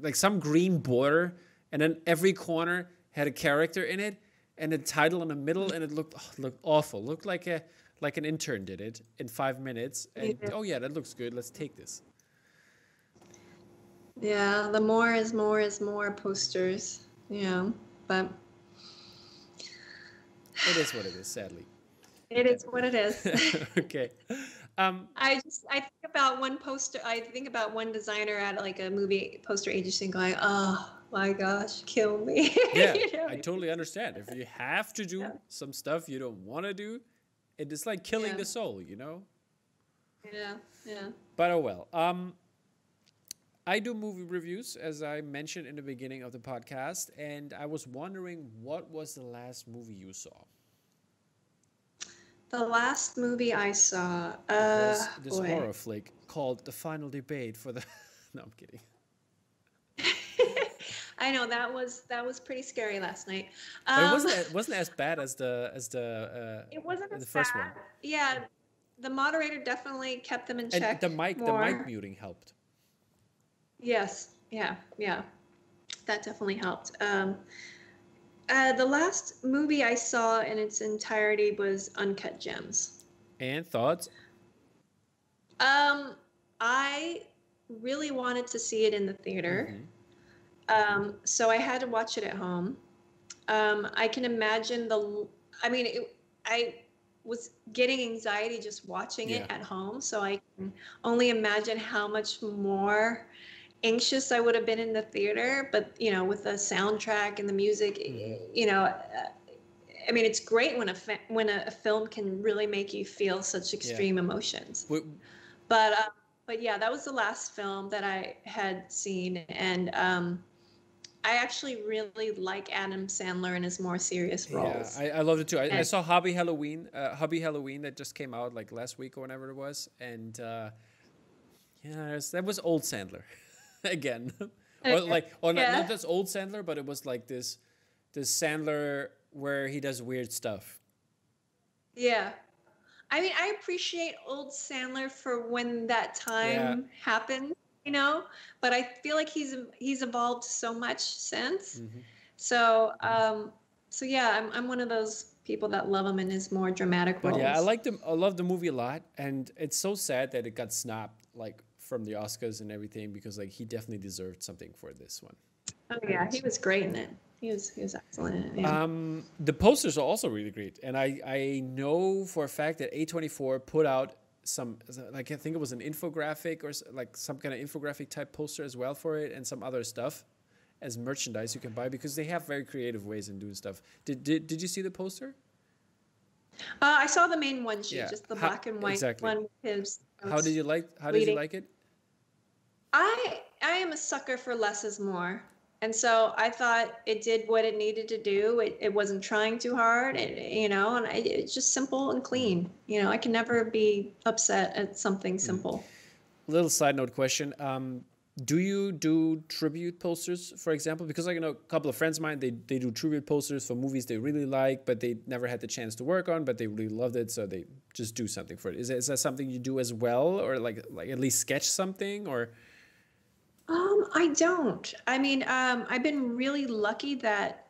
like some green border, and then every corner had a character in it, and a title in the middle, and it looked oh, looked awful. Looked like a like an intern did it in five minutes, and yeah. oh yeah, that looks good. Let's take this. Yeah, the more is more is more posters. Yeah, but it is what it is. Sadly, it is what it is. okay. Um, I just I think about one poster. I think about one designer at like a movie poster agency going, "Oh my gosh, kill me." Yeah, you know? I totally understand. If you have to do yeah. some stuff you don't want to do, it is like killing yeah. the soul, you know. Yeah, yeah. But oh well. Um, I do movie reviews, as I mentioned in the beginning of the podcast, and I was wondering what was the last movie you saw. The last movie I saw, uh, this, this horror flick called "The Final Debate" for the. no, I'm kidding. I know that was that was pretty scary last night. Um, it wasn't it wasn't as bad as the as the. Uh, it wasn't the first bad. one. Yeah, the moderator definitely kept them in check. And the mic, more. the mic muting helped. Yes. Yeah. Yeah. That definitely helped. Um, uh, the last movie I saw in its entirety was Uncut Gems. And thoughts? Um, I really wanted to see it in the theater. Mm-hmm. Um, so I had to watch it at home. Um, I can imagine the. I mean, it, I was getting anxiety just watching yeah. it at home. So I can only imagine how much more anxious I would have been in the theater, but you know, with the soundtrack and the music, mm-hmm. you know, uh, I mean, it's great when a fa- when a, film can really make you feel such extreme yeah. emotions. but uh, but yeah, that was the last film that I had seen, and um, I actually really like Adam Sandler in his more serious roles. Yeah, I, I loved it too. I, I saw Hubie Halloween, uh, Hubie Halloween that just came out like last week or whenever it was, and uh, yeah, that was old Sandler again, or like, or yeah. not, not this old Sandler, but it was like this, this Sandler where he does weird stuff. Yeah, I mean, I appreciate old Sandler for when that time yeah. happened you know but i feel like he's he's evolved so much since mm-hmm. so um so yeah I'm, I'm one of those people that love him in his more dramatic roles but yeah i like them i love the movie a lot and it's so sad that it got snapped like from the oscars and everything because like he definitely deserved something for this one oh yeah he was great in it he was he was excellent. Yeah. Um, the posters are also really great, and I I know for a fact that A24 put out some like I think it was an infographic or like some kind of infographic type poster as well for it and some other stuff as merchandise you can buy because they have very creative ways in doing stuff. Did did, did you see the poster? Uh, I saw the main one sheet, yeah. just the how, black and white exactly. one. His how did you like? How did you like it? I I am a sucker for less is more. And so I thought it did what it needed to do. It, it wasn't trying too hard, it, you know, and I, it's just simple and clean. You know, I can never be upset at something mm. simple. Little side note question. Um, do you do tribute posters, for example? Because I know a couple of friends of mine, they, they do tribute posters for movies they really like, but they never had the chance to work on, but they really loved it, so they just do something for it. Is, is that something you do as well, or like like at least sketch something, or? Um, I don't. I mean, um, I've been really lucky that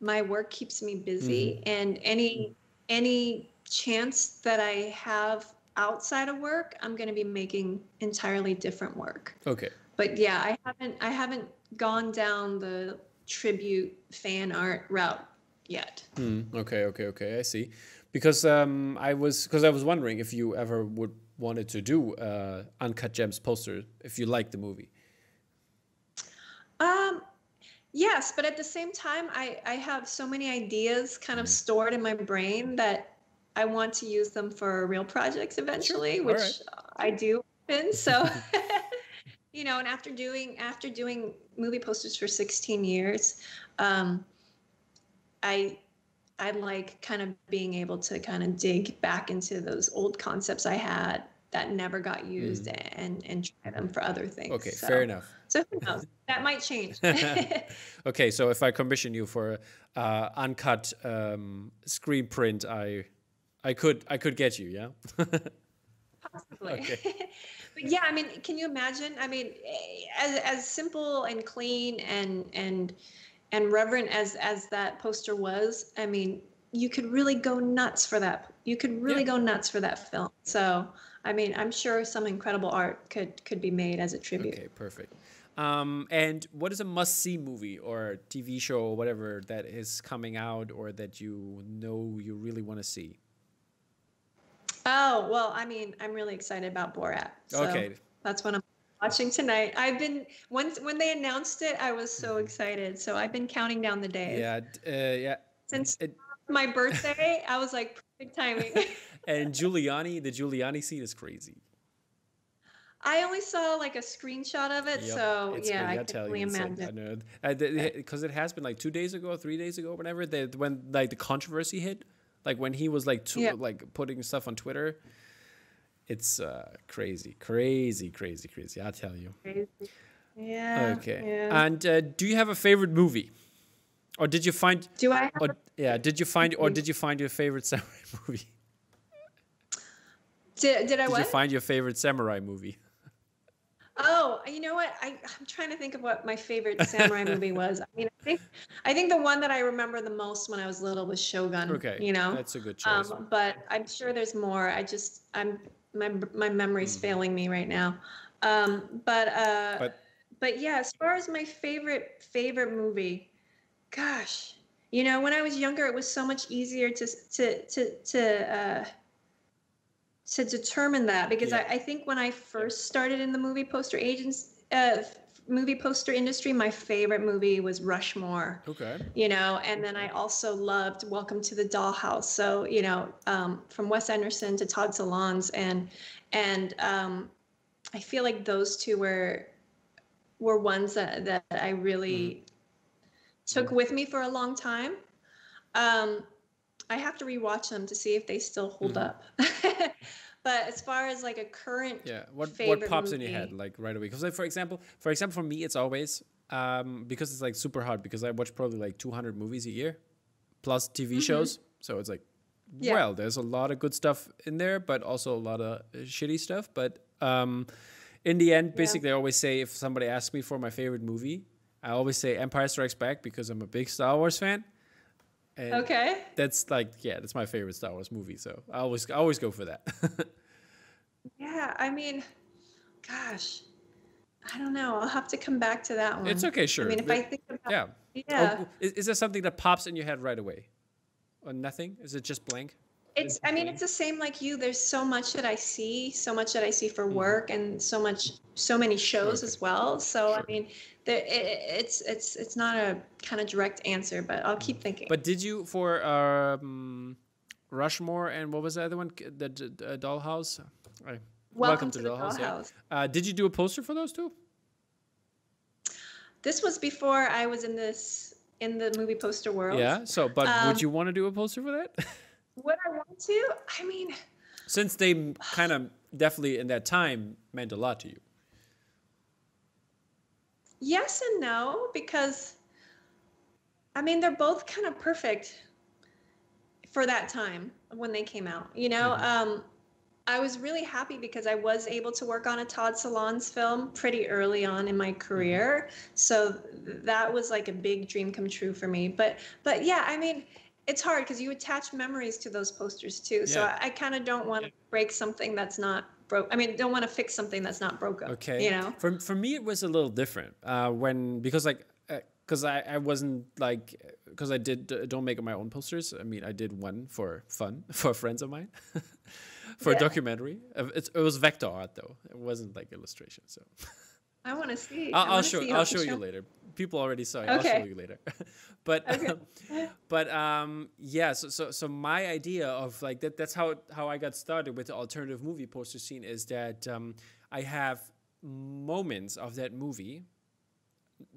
my work keeps me busy, mm-hmm. and any any chance that I have outside of work, I'm going to be making entirely different work. Okay. But yeah, I haven't I haven't gone down the tribute fan art route yet. Mm, okay, okay, okay. I see. Because um, I was because I was wondering if you ever would wanted to do uh, uncut gems poster if you like the movie. Um, yes, but at the same time, I, I have so many ideas kind of mm. stored in my brain that I want to use them for real projects eventually, which right. I do. And so, you know, and after doing after doing movie posters for 16 years, um, I I like kind of being able to kind of dig back into those old concepts I had that never got used mm. and and try them for other things. Okay, so, fair enough. So who knows? that might change. okay, so if I commission you for uh, uncut um, screen print, I I could I could get you, yeah. Possibly. Okay. but yeah, I mean, can you imagine? I mean, as as simple and clean and and and reverent as as that poster was, I mean, you could really go nuts for that. You could really yeah. go nuts for that film. So I mean, I'm sure some incredible art could could be made as a tribute. Okay, perfect. Um, and what is a must-see movie or TV show or whatever that is coming out or that you know you really want to see? Oh well, I mean, I'm really excited about Borat. So okay, that's what I'm watching tonight. I've been once when they announced it, I was so mm-hmm. excited. So I've been counting down the days. Yeah, uh, yeah. Since it, my birthday, I was like perfect timing. and Giuliani, the Giuliani scene is crazy. I only saw like a screenshot of it, yep, so yeah, I can only imagine. Because it has been like two days ago, three days ago, whenever they when like the controversy hit, like when he was like yeah. like putting stuff on Twitter. It's uh, crazy, crazy, crazy, crazy. I'll tell you. Crazy. Yeah. Okay. Yeah. And uh, do you have a favorite movie? Or did you find? Do I? Or, yeah. Did you find? Or did you find your favorite samurai movie? Did, did I? Did what? you find your favorite samurai movie? Oh, you know what? I, I'm trying to think of what my favorite samurai movie was. I mean, I think I think the one that I remember the most when I was little was Shogun. Okay, you know, that's a good choice. Um, but I'm sure there's more. I just I'm my my memory's mm. failing me right now. Um, but uh, but but yeah, as far as my favorite favorite movie, gosh, you know, when I was younger, it was so much easier to to to to. Uh, to determine that because yeah. I, I, think when I first started in the movie poster agents uh, movie poster industry, my favorite movie was Rushmore. Okay. You know, and then I also loved Welcome to the Dollhouse. So you know, um, from Wes Anderson to Todd Solondz, and and um, I feel like those two were were ones that that I really. Mm took with me for a long time. Um, I have to rewatch them to see if they still hold Mhm. up. but as far as like a current, Yeah. What what pops in your head like right away? Because like for example, for example, for me, it's always um because it's like super hard because I watch probably like 200 movies a year, plus TV shows. So it's like. Yeah. well, there's a lot of good stuff in there, but also a lot of uh, shitty stuff. But um, in the end, basically, I always say if somebody asks me for my favorite movie, I always say Empire Strikes Back because I'm a big Star Wars fan. And okay, That's like yeah, that's my favorite Star Wars movie. So I always I always go for that. yeah, I mean, gosh, I don't know. I'll have to come back to that one. it's okay, sure. I mean, if but- I think about, yeah. yeah, Oh, is, is there something that pops in your head right away? Or nothing? Is it just blank? It's. I mean, it's the same like you. There's so much that I see, so much that I see for work, and so much, so many shows Okay. as well. So Sure. I mean, there, it, it's it's it's not a kind of direct answer, but I'll keep thinking. But did you for um, Rushmore and what was the other one? The, d- uh, Dollhouse. Right. Welcome, to, the Dollhouse. yeah. Uh, did you do a poster for those two? This was before I was in this in the movie poster world. Yeah. So, but Um, would you want to do a poster for that? Would I want to? I mean, Since they kind of definitely in that time meant a lot to you. yes and no because I mean they're both kind of perfect for that time when they came out. You know, Mhm. um, I was really happy because I was able to work on a Todd Solondz film pretty early on in my career. So that was like a big dream come true for me. But but yeah, I mean, it's hard because you attach memories to those posters too. So Yeah. I, I kind of don't want to break something that's not broke. I mean, don't want to fix something that's not broken. Okay. You know. For for me, it was a little different. Uh, when because like because I I wasn't like because I did uh, don't make my own posters. I mean, I did one for fun for friends of mine. For a documentary, Uh, it's, it was vector art though. It wasn't like illustration. So I want to see. I'll, I'll show I'll how show you later. People already saw it. I'll show you later. but Okay. but um yeah. So so so my idea of like that that's how how I got started with the alternative movie poster scene is that um I have moments of that movie.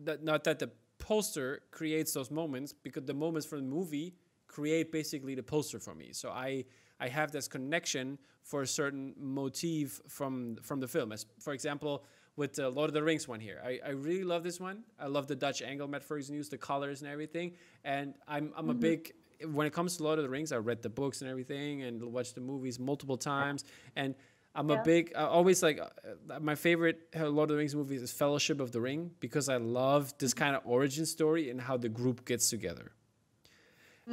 That not that the poster creates those moments because the moments from the movie create basically the poster for me. So I I have this connection for a certain motif from from the film. As for example, with the Lord of the Rings one here, I, I really love this one. I love the Dutch angle Matt Ferguson used, the colors and everything. And I'm I'm a big when it comes to Lord of the Rings, I read the books and everything and watched the movies multiple times. And I'm a big, I always like, uh, my favorite uh, Lord of the Rings movie is Fellowship of the Ring because I love this kind of origin story and how the group gets together.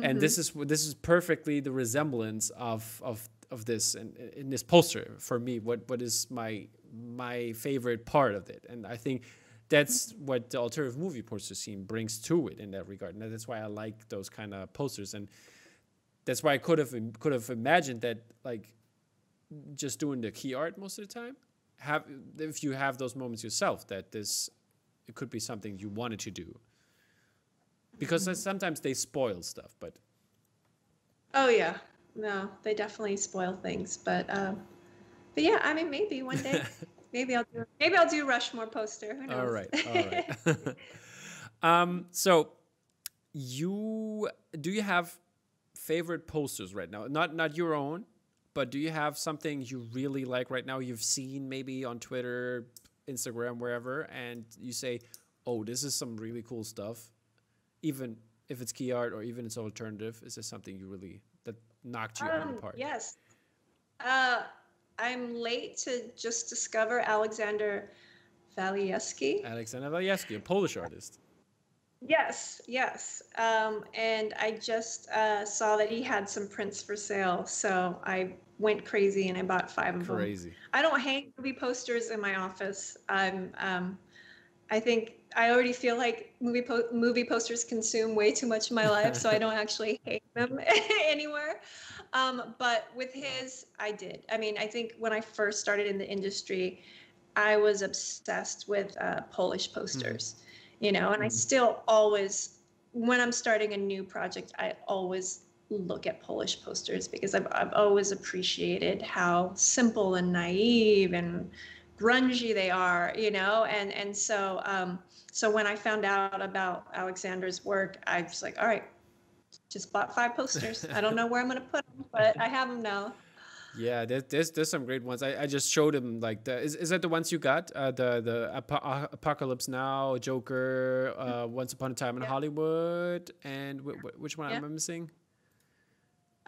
And this is this is perfectly the resemblance of of of this in, in this poster for me. What what is my my favorite part of it, and I think that's what the alternative movie poster scene brings to it in that regard, and that's why I like those kind of posters, and that's why I could have could have imagined that like just doing the key art most of the time. Have if you have those moments yourself that this it could be something you wanted to do because sometimes they spoil stuff, but Oh yeah, no, they definitely spoil things, but um, but yeah, I mean, maybe one day, maybe I'll do maybe I'll do Rushmore poster. Who knows? all right, all right. um, so you do you have favorite posters right now? Not not your own, but do you have something you really like right now? You've seen maybe on Twitter, Instagram, wherever, and you say, "Oh, this is some really cool stuff," even if it's key art or even it's alternative. Is this something you really knocked you out of Um, the park? yes. Uh, I'm late to just discover Alexander Walijewski. Alexander Walijewski, a Polish artist. Yes, yes. Um, and I just uh, saw that he had some prints for sale, so I went crazy and I bought five of them. Crazy. I don't hang movie posters in my office. I'm, um, I think I already feel like movie po- movie posters consume way too much of my life, so I don't actually hate them anywhere. Um, but with his, I did. I mean, I think when I first started in the industry, I was obsessed with uh, Polish posters, you know, and I still always, when I'm starting a new project, I always look at Polish posters because I've, I've always appreciated how simple and naive and grungy they are, you know, and and so um, So when I found out about Alexander's work, I was like, all right, just bought five posters. I don't know where I'm going to put them, but I have them now. Yeah, there's, there's there's some great ones. I, I just showed him like the is, is that the ones you got? Uh, the the Ap- uh, Apocalypse Now, Joker, uh, Once Upon a Time in yeah. Hollywood, and which one yeah. am I missing?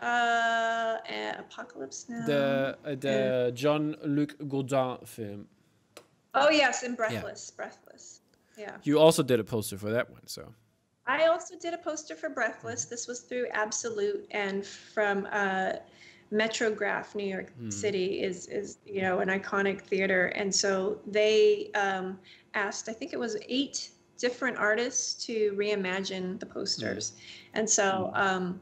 Uh, Apocalypse Now. The uh, the Jean Luc Godard film. Oh yes, and Breathless, yeah. Breathless. Yeah. You also did a poster for that one, so. I also did a poster for Breathless. This was through Absolute and from uh, Metrograph, New York mm. City is is you know an iconic theater, and so they um, asked I think it was eight different artists to reimagine the posters, mm. and so hmm. um,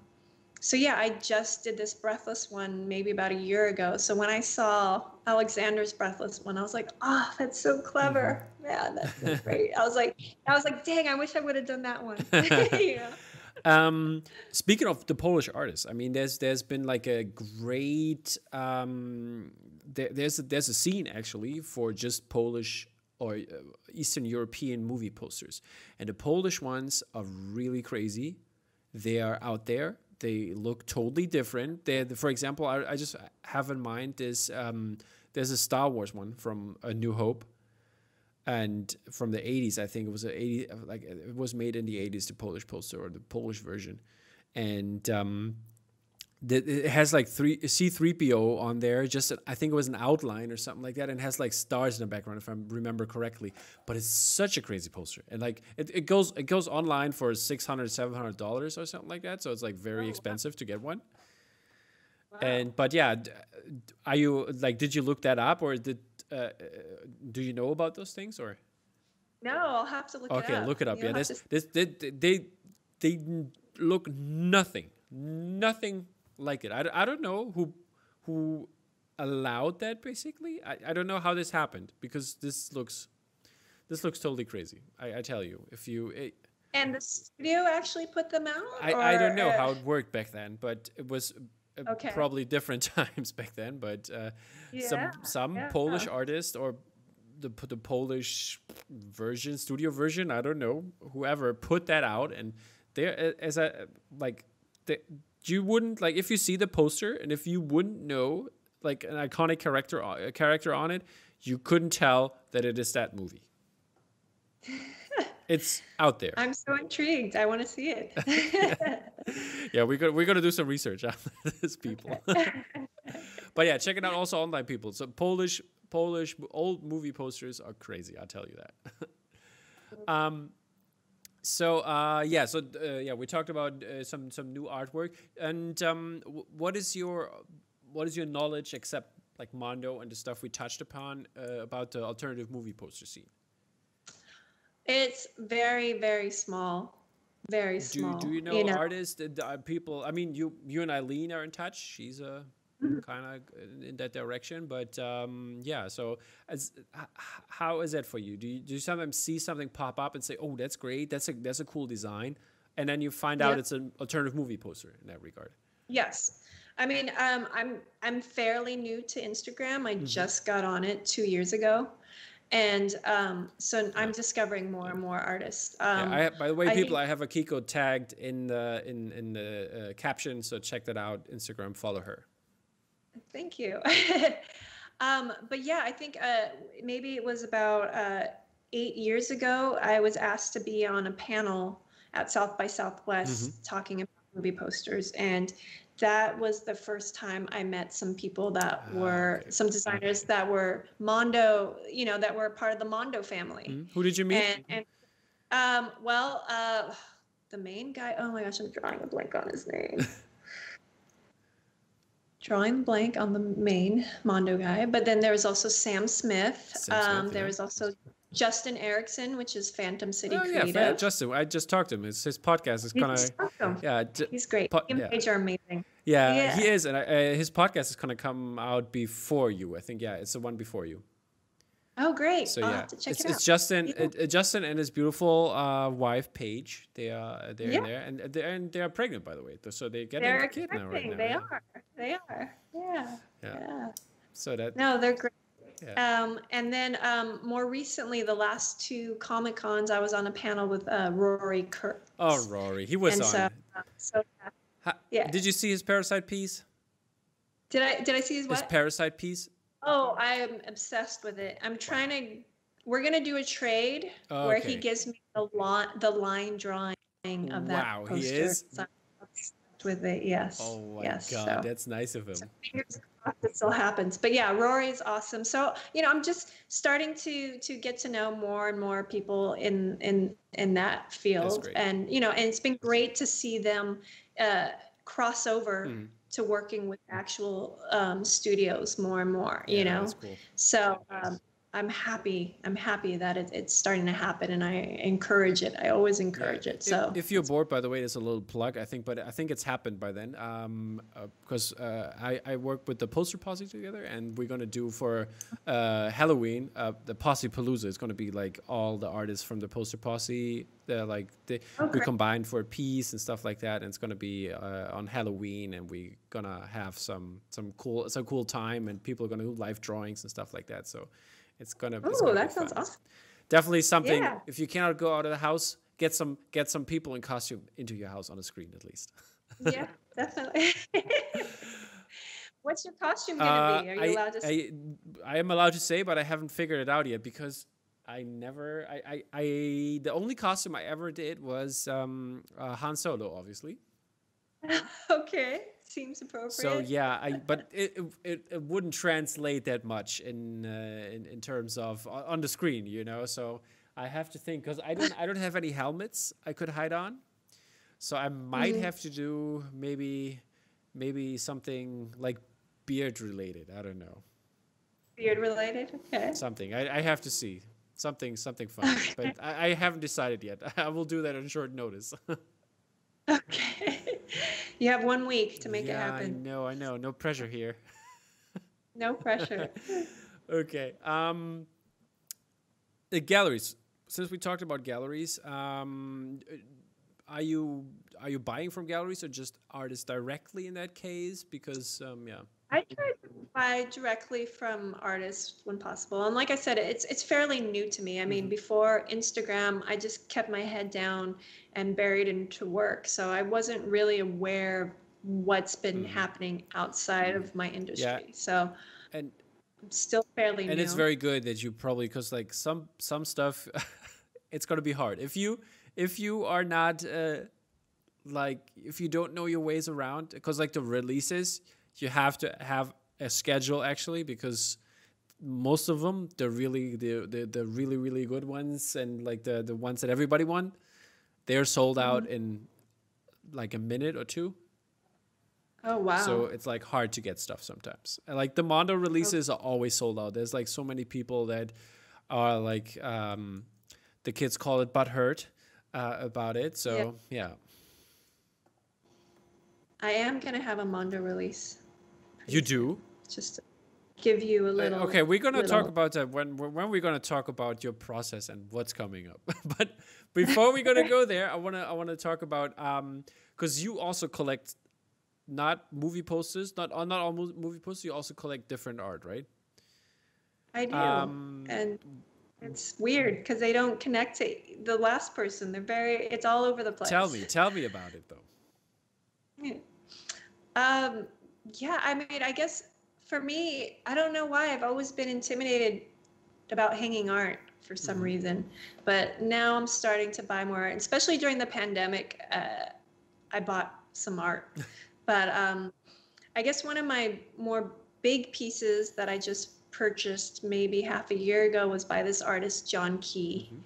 so yeah, I just did this Breathless one maybe about a year ago. So when I saw Alexander's Breathless one, I was like, oh, that's so clever, mm-hmm. man, that's so great. I was like, I was like, dang, I wish I would have done that one. yeah. Um, speaking of the Polish artists, I mean, there's there's been like a great um, there, there's a, there's a scene actually for just Polish or uh, Eastern European movie posters, and the Polish ones are really crazy. They are out there they look totally different. They, for example, I, I just have in mind this. Um, there's a Star Wars one from A New Hope, and from the 80s. I think it was a 80 like it was made in the 80s. The Polish poster or the Polish version, and um, it has like three C3PO on there. Just I think it was an outline or something like that, and has like stars in the background if I remember correctly. But it's such a crazy poster, and like it, it goes it goes online for 600 700 dollars or something like that. So it's like very oh, expensive wow. to get one. Wow. And but yeah, are you like did you look that up or did uh, uh do you know about those things or? No, I'll have to look okay, it up. Okay, look it up. You'll yeah, this, this, they, they they look nothing nothing like it. I, I don't know who who allowed that basically. I, I don't know how this happened because this looks this looks totally crazy. I, I tell you, if you it, and the studio actually put them out. I, or, I don't know uh, how it worked back then, but it was uh, okay. probably different times back then. But uh, yeah, some some yeah. Polish artist or the the Polish version, studio version, I don't know, whoever put that out, and there as a like the, you wouldn't like if you see the poster and if you wouldn't know like an iconic character a character on it, you couldn't tell that it is that movie. it's out there. I'm so intrigued. I want to see it. yeah. yeah, we're gonna we're gonna do some research on this, people. but yeah, check it out also online, people. So Polish Polish old movie posters are crazy. I'll tell you that. um, so uh, yeah, so uh, yeah, we talked about uh, some some new artwork, and um, what is your what is your knowledge, except like Mondo and the stuff we touched upon uh, about the alternative movie poster scene? It's very very small, very small. Do, do you know, you know? artists? Uh, people? I mean, you you and Eileen are in touch. She's a. kind of in that direction. But um, yeah, so as how is that for you? Do you do you sometimes see something pop up and say, "Oh, that's great. That's a that's a cool design," and then you find out it's an alternative movie poster in that regard? Yes. I mean, um, I'm I'm fairly new to Instagram. I mm-hmm. just got on it two years ago, and um, so I'm discovering more and more artists. Um, yeah, I, by the way, people, I, I, have Akiko tagged in the in in the uh, caption, so check that out. Instagram, follow her. Thank you. um, but yeah, I think uh, maybe it was about uh, eight years ago. I was asked to be on a panel at South by Southwest mm-hmm. talking about movie posters, and that was the first time I met some people that ah, were some designers okay. that were Mondo, you know, that were part of the Mondo family. Mm-hmm. Who did you meet? And, and um, well, uh, the main guy. Oh my gosh, I'm drawing a blank on his name. drawing blank on the main Mondo guy, but then there was also Sam Smith. Sam Smith um, there yeah. was also Justin Erickson, which is Phantom City oh, Creative. Yeah, Justin. I just talked to him. His, his podcast is kind of yeah. He's great. Po- Him yeah. are amazing. Yeah, yeah, he is, and I, uh, his podcast is gonna come out before you. I think yeah, it's the one before you. Oh, great! So I'll yeah, it's, it it's Justin, yeah. it, Justin and his beautiful uh, wife Paige. They are they're yeah. in there, and they're and they are pregnant, by the way. So they get a kid now, right now. They are. They are. Yeah. yeah. So that no, they're great. Yeah. Um, and then um, more recently, the last two Comic Cons, I was on a panel with uh, Rory Kurtz. Oh, Rory, he was and on. So, uh, so yeah. Did you see his Parasite piece? Did I? Did I see his what? His Parasite piece. Oh, I am obsessed with it. I'm trying to. We're gonna do a trade oh, where he gives me the line, the line drawing of that wow, poster. he is. So with it. Yes. Oh my yes. god, so, that's nice of him. So it still happens. But yeah, Rory's awesome. So you know, I'm just starting to to get to know more and more people in in in that field, and you know, and it's been great to see them uh, cross over. Mm. To working with actual um, studios more and more, you yeah, know. Cool. So um, I'm happy. I'm happy that it, it's starting to happen, and I encourage it. I always encourage yeah. it. So if, if, you're bored, by the way, there's a little plug. I think, but I think it's happened by then. Um, because uh, uh, I I work with the Poster Posse together, and we're gonna do for uh, Halloween uh, the Posse Palooza. It's gonna be like all the artists from the Poster Posse. They're like they, okay. we combined for a piece and stuff like that, and it's gonna be uh, on Halloween, and we're gonna have some some cool some cool time, and people are gonna do live drawings and stuff like that. So it's gonna. Oh, that sounds fun. awesome. Definitely something. Yeah. If you cannot go out of the house, get some get some people in costume into your house on a screen at least. yeah, definitely. What's your costume gonna uh, be? Are you I, allowed to? I, I am allowed to say, but I haven't figured it out yet because I never. I, I, I the only costume I ever did was um, uh, Han Solo, obviously. okay seems appropriate. So yeah, I but it, it, it wouldn't translate that much in, uh, in in terms of on the screen, you know. So I have to think because I don't I don't have any helmets I could hide on, so I might mm-hmm. have to do maybe maybe something like beard related. I don't know. Beard related, okay. Something I, I have to see something something fun, okay. but I, I haven't decided yet. I will do that on short notice. okay. You have one week to make yeah, it happen. I know, I know. No pressure here. no pressure. okay. Um, the galleries. Since we talked about galleries, um, are you are you buying from galleries or just artists directly in that case? Because um, yeah. I try to buy directly from artists when possible. And like I said, it's it's fairly new to me. I mean, mm-hmm. before Instagram, I just kept my head down and buried into work. So I wasn't really aware of what's been mm-hmm. happening outside of my industry. Yeah. So and I'm still fairly new. and new. it's very good that you probably because like some some stuff it's gonna be hard if you if you are not uh, like if you don't know your ways around because like the releases you have to have a schedule actually because most of them the really the, the the really really good ones and like the the ones that everybody want they're sold out mm-hmm. in like a minute or two. Oh wow. So it's like hard to get stuff sometimes. And like the mondo releases are always sold out. There's like so many people that are like um the kids call it butt hurt uh, about it. So yeah. yeah. I am gonna have a mondo release you do? Just give you a uh, little. okay, we're gonna little. talk about that when when we're gonna talk about your process and what's coming up. but before we're gonna go there, I wanna I wanna talk about um because you also collect not movie posters, not uh, not all movie posters. You also collect different art, right? I do, um, and it's weird because they don't connect to the last person. They're very. It's all over the place. Tell me, tell me about it though. Yeah. Um, yeah, I mean, I guess for me, I don't know why I've always been intimidated about hanging art for some mm-hmm. reason, but now I'm starting to buy more, especially during the pandemic. Uh, I bought some art, but um, I guess one of my more big pieces that I just purchased maybe half a year ago was by this artist Jon Keyes. Mm-hmm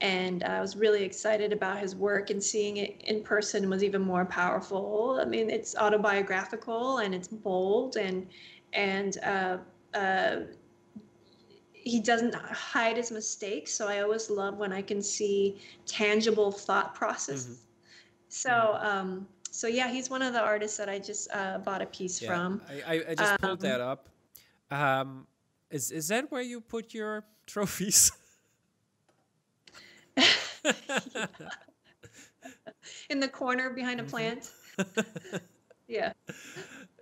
and I was really excited about his work and seeing it in person was even more powerful. I mean, it's autobiographical and it's bold and and uh, uh, he doesn't hide his mistakes. So I always love when I can see tangible thought process. Mm-hmm. So. Mm-hmm. Um, so yeah, he's one of the artists that I just uh, bought a piece yeah, from. I, I just pulled um, that up. Um, is is that where you put your trophies? In the corner behind a mm-hmm. plant. yeah.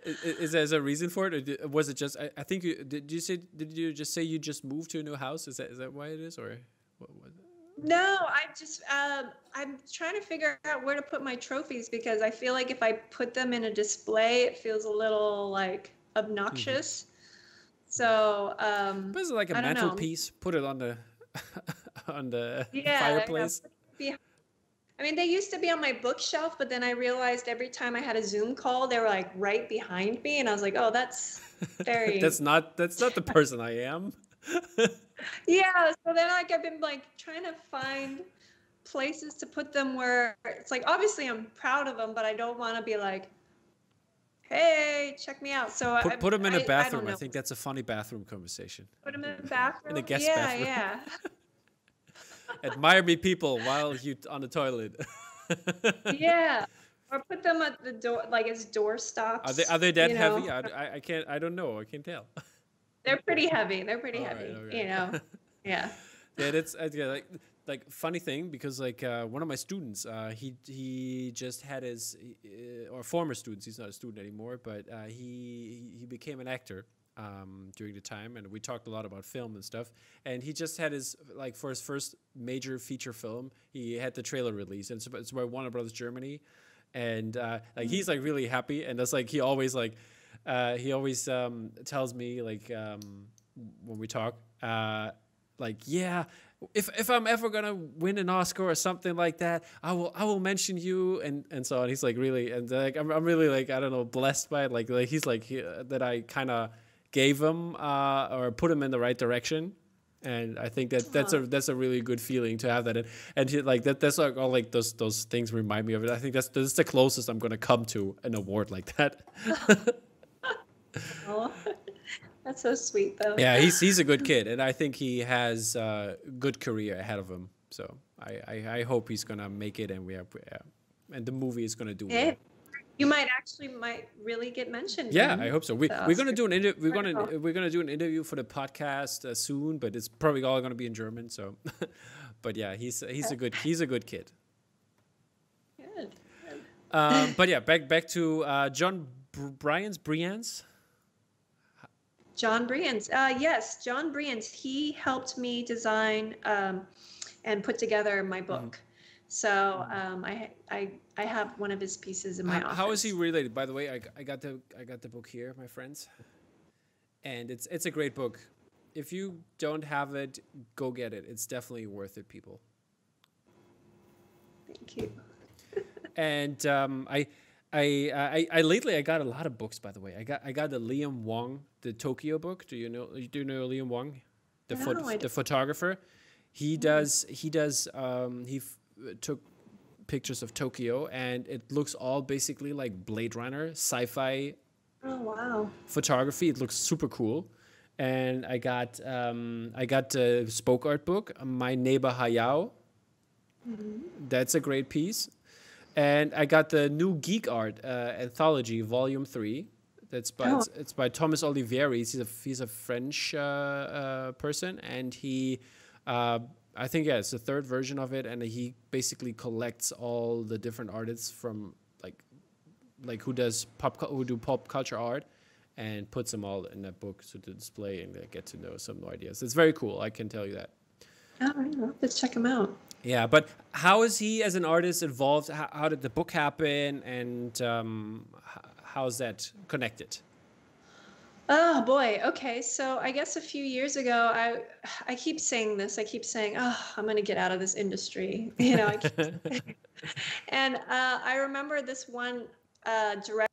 is, is there a reason for it, or was it just? I, I, think you did. You say did you just say you just moved to a new house? Is that is that why it is, or what was it? No, I just um, I'm trying to figure out where to put my trophies because I feel like if I put them in a display, it feels a little like obnoxious. Mm-hmm. So, um, but is it like a mantelpiece? Put it on the on the yeah, fireplace. I mean, they used to be on my bookshelf, but then I realized every time I had a Zoom call, they were like right behind me, and I was like, "Oh, that's very." that's not that's not the person I am. yeah. So then, like, I've been like trying to find places to put them where it's like obviously I'm proud of them, but I don't want to be like, "Hey, check me out." So put, I, put them in I, a bathroom. I, I, think that's a funny bathroom conversation. Put them in a bathroom. In a guest yeah, bathroom. Yeah, yeah. Admire me, people, while you on the toilet. yeah. Or put them at the door, like as door stops. Are they are they that heavy? I, I can't. I don't know. I can't tell. They're pretty heavy. They're pretty All heavy. Right. You know. Yeah. yeah, that's yeah, like like funny thing because like uh, one of my students, uh, he he just had his uh, or former students. He's not a student anymore, but uh, he he became an actor. Um, during the time, and we talked a lot about film and stuff. And he just had his like for his first major feature film, he had the trailer release, and it's, it's by Warner Brothers Germany, and uh, like he's like really happy, and that's like he always like uh, he always um, tells me like um, when we talk, uh, like yeah, if if I'm ever gonna win an Oscar or something like that, I will I will mention you and and so on. He's like really and like I'm I'm really like I don't know blessed by it. Like like he's like he, that I kind of gave him uh, or put him in the right direction. And I think that that's a that's a really good feeling to have that, and, and he, like that that's like all like those those things remind me of it. I think that's that's the closest I'm gonna come to an award like that. oh, that's so sweet, though. Yeah, he's he's a good kid, and I think he has a good career ahead of him. So I, I, I hope he's gonna make it, and we have, yeah, and the movie is gonna do well. You might actually might really get mentioned. Yeah, I hope so. We, we're gonna do an inter- we're gonna we're gonna do an interview for the podcast uh, soon, but it's probably all gonna be in German. So, but yeah, he's he's a good he's a good kid. Good. Um, but yeah, back back to uh, Jon Bryeans Bryeans. Jon Bryeans. Uh, yes, Jon Bryeans. He helped me design um, and put together my book. Mm-hmm. So um, I, I I have one of his pieces in my how, office. How is he related? By the way, I, I got the I got the book here, my friends, and it's it's a great book. If you don't have it, go get it. It's definitely worth it, people. Thank you. and um, I I, I, I lately I got a lot of books. By the way, I got I got the Liam Wong, the Tokyo book. Do you know Do you know Liam Wong, the no, pho- the photographer? He does he does um, he f- took pictures of Tokyo, and it looks all basically like Blade Runner, sci-fi. Oh wow! Photography. It looks super cool. And I got um, I got the spoke art book, My Neighbor Hayao. Mm-hmm. That's a great piece and I got the new Geek Art uh, anthology, Volume Three. That's by oh. it's, it's, by Thomas Olivri. He's a he's a French uh, uh, person, and he. I think yeah, it's the third version of it, and he basically collects all the different artists from like, like who does pop who do pop culture art, and puts them all in that book so to display and get to know some new ideas. It's very cool. I can tell you that. Oh, right. let's check him out. Yeah, but how is he as an artist involved? How, how did the book happen, and um, how's that connected? Oh boy. Okay. So I guess a few years ago, I I keep saying this. I keep saying, "Oh, I'm going to get out of this industry." You know. and uh, I remember this one uh, director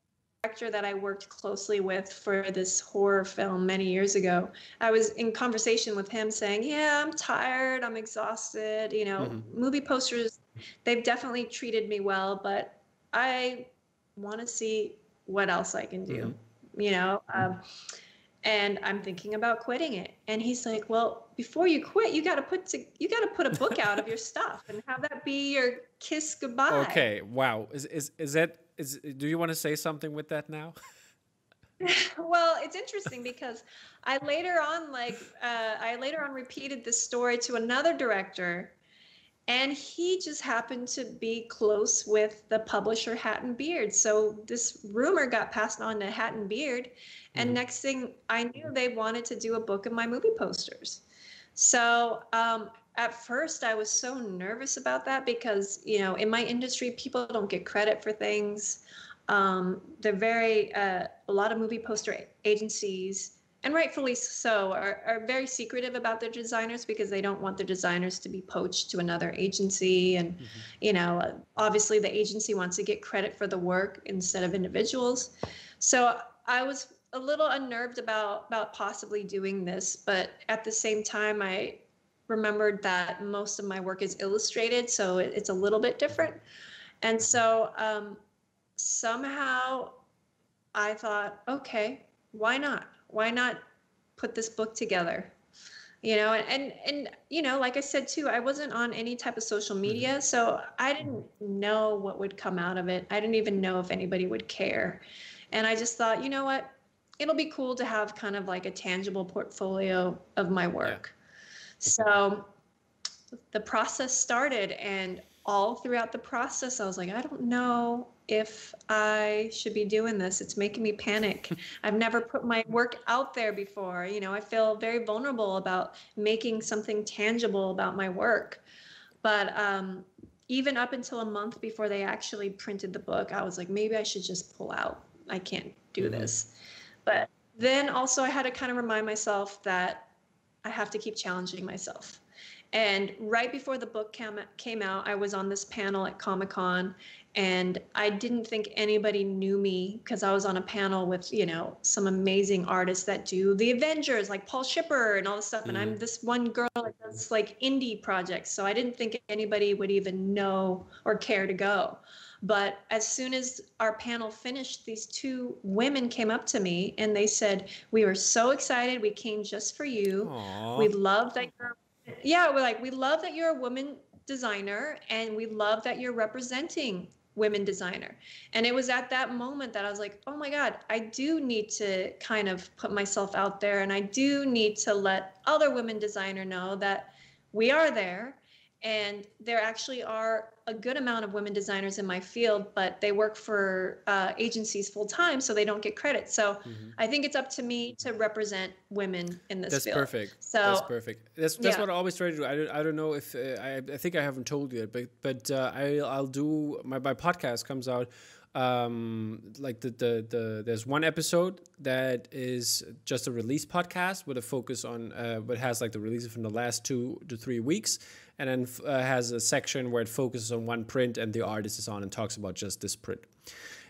that I worked closely with for this horror film many years ago. I was in conversation with him saying, "Yeah, I'm tired, I'm exhausted, you know, mm-hmm. movie posters they've definitely treated me well, but I want to see what else I can do." Mm-hmm. You know, um, and I'm thinking about quitting it. And he's like, "Well, before you quit, you got to put to, you got to put a book out of your stuff and have that be your kiss goodbye." Okay, wow. Is is is that is do you want to say something with that now? well, it's interesting because I later on, like, uh, I later on repeated this story to another director, and he just happened to be close with the publisher Hat and Beard. So this rumor got passed on to Hat and Beard, and mm-hmm. next thing I knew, they wanted to do a book of my movie posters. So um, at first, I was so nervous about that because you know, in my industry, people don't get credit for things. Um, they're very uh, a lot of movie poster agencies and rightfully so, are, are very secretive about their designers because they don't want their designers to be poached to another agency. And, mm-hmm. you know, obviously the agency wants to get credit for the work instead of individuals. So I was a little unnerved about about possibly doing this, but at the same time, I remembered that most of my work is illustrated, so it, it's a little bit different. And so um, somehow I thought, okay, why not? Why not put this book together? You know, and, and, and you know, like I said too, I wasn't on any type of social media, mm-hmm. so I didn't know what would come out of it. I didn't even know if anybody would care. And I just thought, you know what? It'll be cool to have kind of like a tangible portfolio of my work. So the process started and all throughout the process I was like, I don't know if I should be doing this. It's making me panic. I've never put my work out there before. You know, I feel very vulnerable about making something tangible about my work. But um, even up until a month before they actually printed the book, I was like, maybe I should just pull out. I can't do mm-hmm. this. But then also, I had to kind of remind myself that I have to keep challenging myself. And right before the book came, came out, I was on this panel at Comic Con, and I didn't think anybody knew me because I was on a panel with you know some amazing artists that do the Avengers like Paul Shipper and all this stuff, mm-hmm. and I'm mm-hmm. this one girl that does like indie projects, so I didn't think anybody would even know or care to go. But as soon as our panel finished, these two women came up to me and they said, "We were so excited. We came just for you. Aww. We love that you're." Yeah, we're like, we love that you're a woman designer and we love that you're representing women designer. And it was at that moment that I was like, oh my God, I do need to kind of put myself out there and I do need to let other women designer know that we are there and there actually are a good amount of women designers in my field but they work for uh, agencies full time so they don't get credit so mm-hmm. i think it's up to me to represent women in this that's field. perfect so that's perfect that's, that's yeah. what i always try to do i don't, I don't know if uh, I, I think i haven't told you yet but but uh, I, i'll do my, my podcast comes out um like the, the the there's one episode that is just a release podcast with a focus on uh but has like the releases from the last two to three weeks. And then uh, has a section where it focuses on one print and the artist is on and talks about just this print.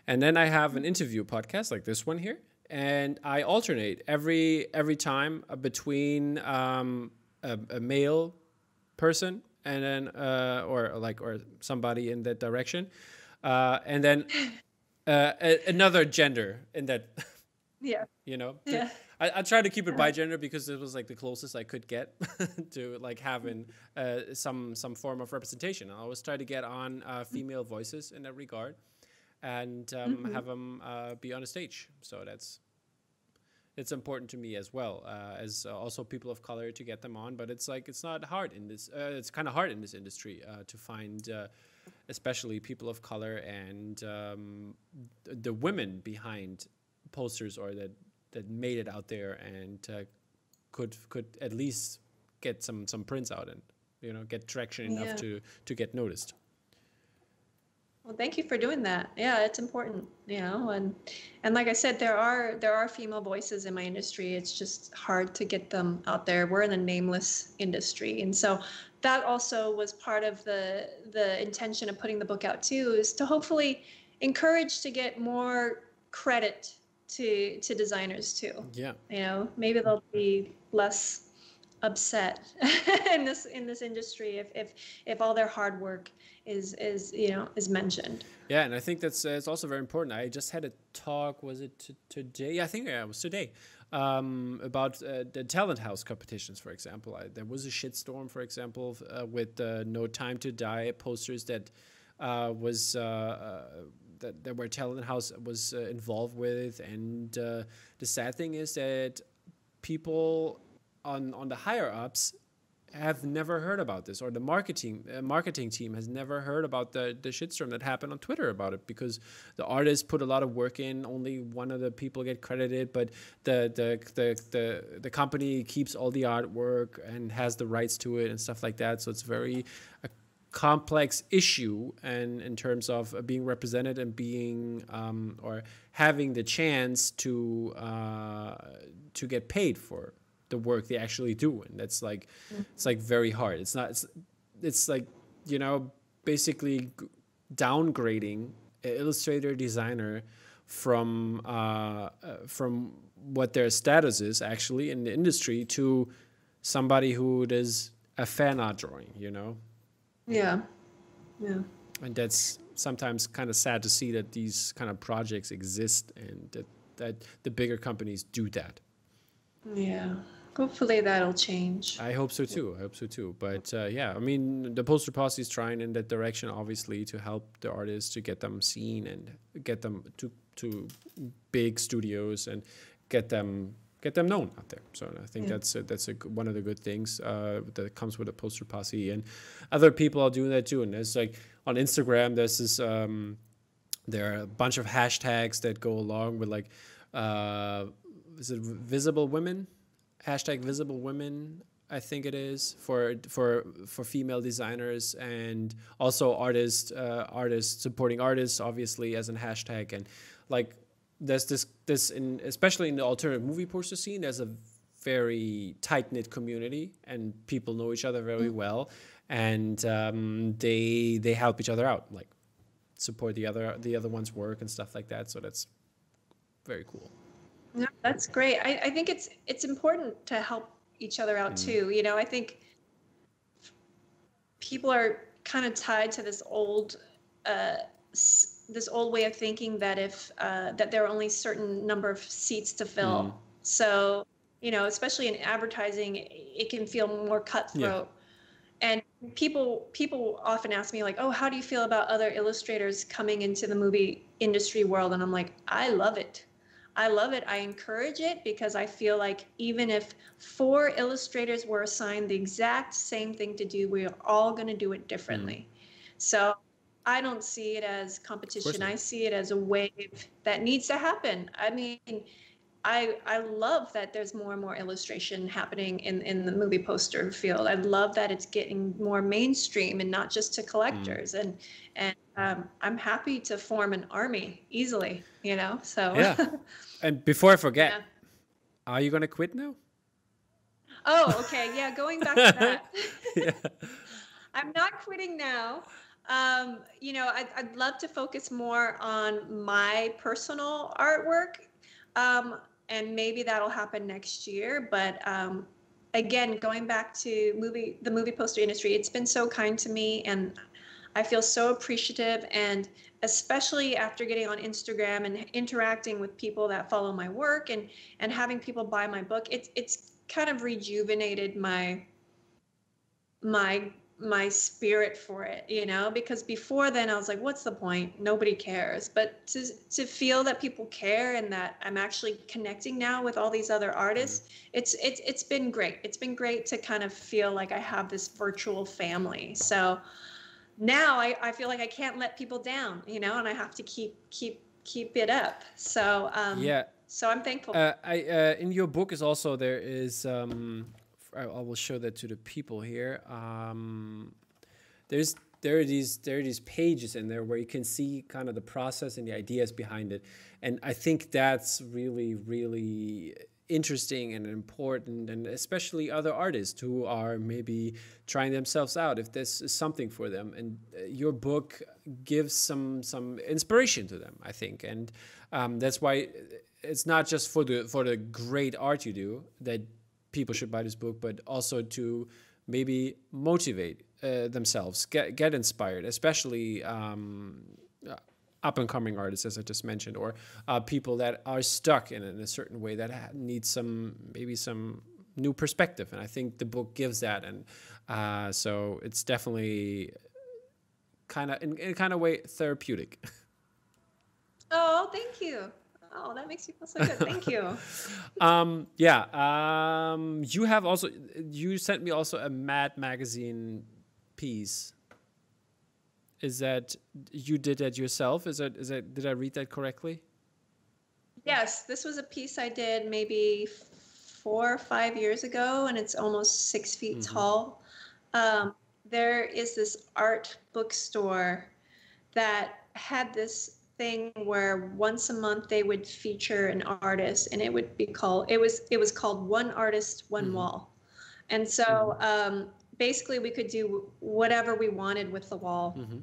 And then i have an interview podcast like this one here. And i alternate every every time between um a, a male person and then uh or like or somebody in that direction uh, and then uh, a- another gender in that. Yeah. you know. Yeah. I, I tried to keep it by gender because it was like the closest I could get to like having uh, some some form of representation. I always try to get on uh, female voices in that regard, and um, mm-hmm. have them uh, be on a stage. So that's it's important to me as well uh, as uh, also people of color to get them on but it's like it's not hard in this uh, it's kind of hard in this industry uh, to find uh, especially people of color and um, the women behind posters or that that made it out there and uh, could could at least get some some prints out and you know get traction enough yeah. to to get noticed. Well, thank you for doing that. Yeah, it's important, you know, and and like I said, there are there are female voices in my industry. It's just hard to get them out there. We're in a nameless industry, and so that also was part of the the intention of putting the book out too is to hopefully encourage to get more credit to to designers too. Yeah. You know maybe they'll be less upset in this in this industry if if if all their hard work is is you know is mentioned. Yeah and i think that's uh, it's also very important. I just had a talk was it t- today? Yeah, i think yeah, it was today um, about uh, the Talenthouse competitions, for example. I, there was a shitstorm, for example, uh, with uh, No Time to Die posters that uh, was uh, uh, that, that where Talenthouse was involved with, and the sad thing is that people on on the higher ups have never heard about this, or the marketing uh, marketing team has never heard about the the shitstorm that happened on Twitter about it because the artists put a lot of work in. Only one of the people get credited, but the the the the, the company keeps all the artwork and has the rights to it and stuff like that. So it's very a complex issue and in terms of being represented and being um, or having the chance to uh, to get paid for the work they actually do and that's like mm-hmm. it's like very hard. It's not it's, it's like you know basically downgrading illustrator designer from uh, uh, from what their status is actually in the industry to somebody who does a fan art drawing you know? Yeah. Yeah. And that's sometimes kind of sad to see that these kind of projects exist and that that the bigger companies do that. Yeah Hopefully that'll change. I hope so too. I hope so too. But uh, yeah, I mean, the poster posse is trying in that direction, obviously, to help the artists to get them seen and get them to to big studios and get them get them known out there. So I think yeah. that's a, that's a, one of the good things uh, that comes with a poster posse, and other people are doing that too. And there's like on Instagram, there's this um, there are a bunch of hashtags that go along with like uh, is it visible women hashtag visible women I think it is for for for female designers and also artists uh, artists supporting artists obviously as a hashtag and like there's this this in especially in the alternative movie poster scene there's a very tight knit community and people know each other very mm. well and um, they they help each other out like support the other the other one's work and stuff like that so that's very cool. No, that's great. I, I think it's it's important to help each other out mm. too. You know, I think people are kind of tied to this old uh, this old way of thinking that if uh, that there are only certain number of seats to fill. Mm. So you know, especially in advertising, it can feel more cutthroat. Yeah. And people people often ask me like, "Oh, how do you feel about other illustrators coming into the movie industry world?" And I'm like, "I love it. I love it. I encourage it because I feel like even if four illustrators were assigned the exact same thing to do, we're all going to do it differently. Mm. So I don't see it as competition. I see it as a wave that needs to happen. I mean, I I love that there's more and more illustration happening in in the movie poster field. I love that it's getting more mainstream and not just to collectors. Mm. And and um, I'm happy to form an army easily. You know, so yeah. and before I forget, yeah. are you gonna quit now? Oh, okay. Yeah, going back to that. yeah. I'm not quitting now. Um, you know, I'd, I'd love to focus more on my personal artwork. Um, and maybe that'll happen next year. But um, again, going back to movie, the movie poster industry, it's been so kind to me, and I feel so appreciative. And especially after getting on Instagram and interacting with people that follow my work and and having people buy my book, it's it's kind of rejuvenated my my my spirit for it you know? Because before then i was like what's the point? Nobody cares. But to to feel that people care and that i'm actually connecting now with all these other artists mm-hmm. it's it's it's been great. It's been great to kind of feel like i have this virtual family. So now i, I feel like i can't let people down you know and i have to keep keep keep it up. So um yeah. so i'm thankful. Uh, i uh, in your book is also there is um I, will show that to the people here. Um, there's there are these there are these pages in there where you can see kind of the process and the ideas behind it, and I think that's really really interesting and important and especially other artists who are maybe trying themselves out if this is something for them. And uh, your book gives some some inspiration to them i think. And um, that's why it's not just for the for the great art you do that people should buy this book, but also to maybe motivate uh, themselves, get get inspired, especially um, uh, up and coming artists, as I just mentioned, or uh, people that are stuck in, in a certain way that need some maybe some new perspective. And I think the book gives that, and uh, so it's definitely kind of in, in a kind of way therapeutic. Oh, thank you. Oh, that makes me feel so good. Thank you. um, yeah. Um, you have also you sent me also a Mad magazine piece. Is that you did that yourself? Is that is that did I read that correctly? Yes, this was a piece I did maybe four or five years ago, and it's almost six feet mm-hmm. tall. Um, there is this art bookstore that had this thing where once a month they would feature an artist and it would be called it was it was called one artist one mm-hmm. wall and so mm-hmm. um, basically we could do whatever we wanted with the wall mm-hmm.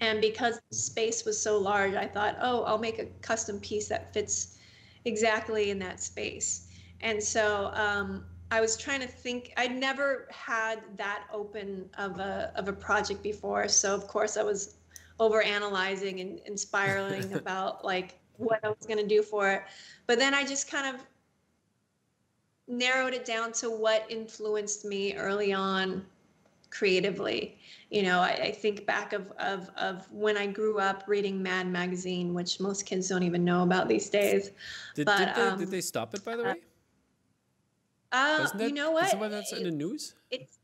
and because the space was so large i thought oh i'll make a custom piece that fits exactly in that space and so um, i was trying to think i'd never had that open of a of a project before so of course i was over analyzing and, and spiraling about like what I was going to do for it. But then I just kind of narrowed it down to what influenced me early on creatively. You know, I, I, think back of, of, of when I grew up reading Mad Magazine, which most kids don't even know about these days. Did, but, did, they, um, did they stop it, by the way? Uh, that, you know what? Isn't that that's in the news? It's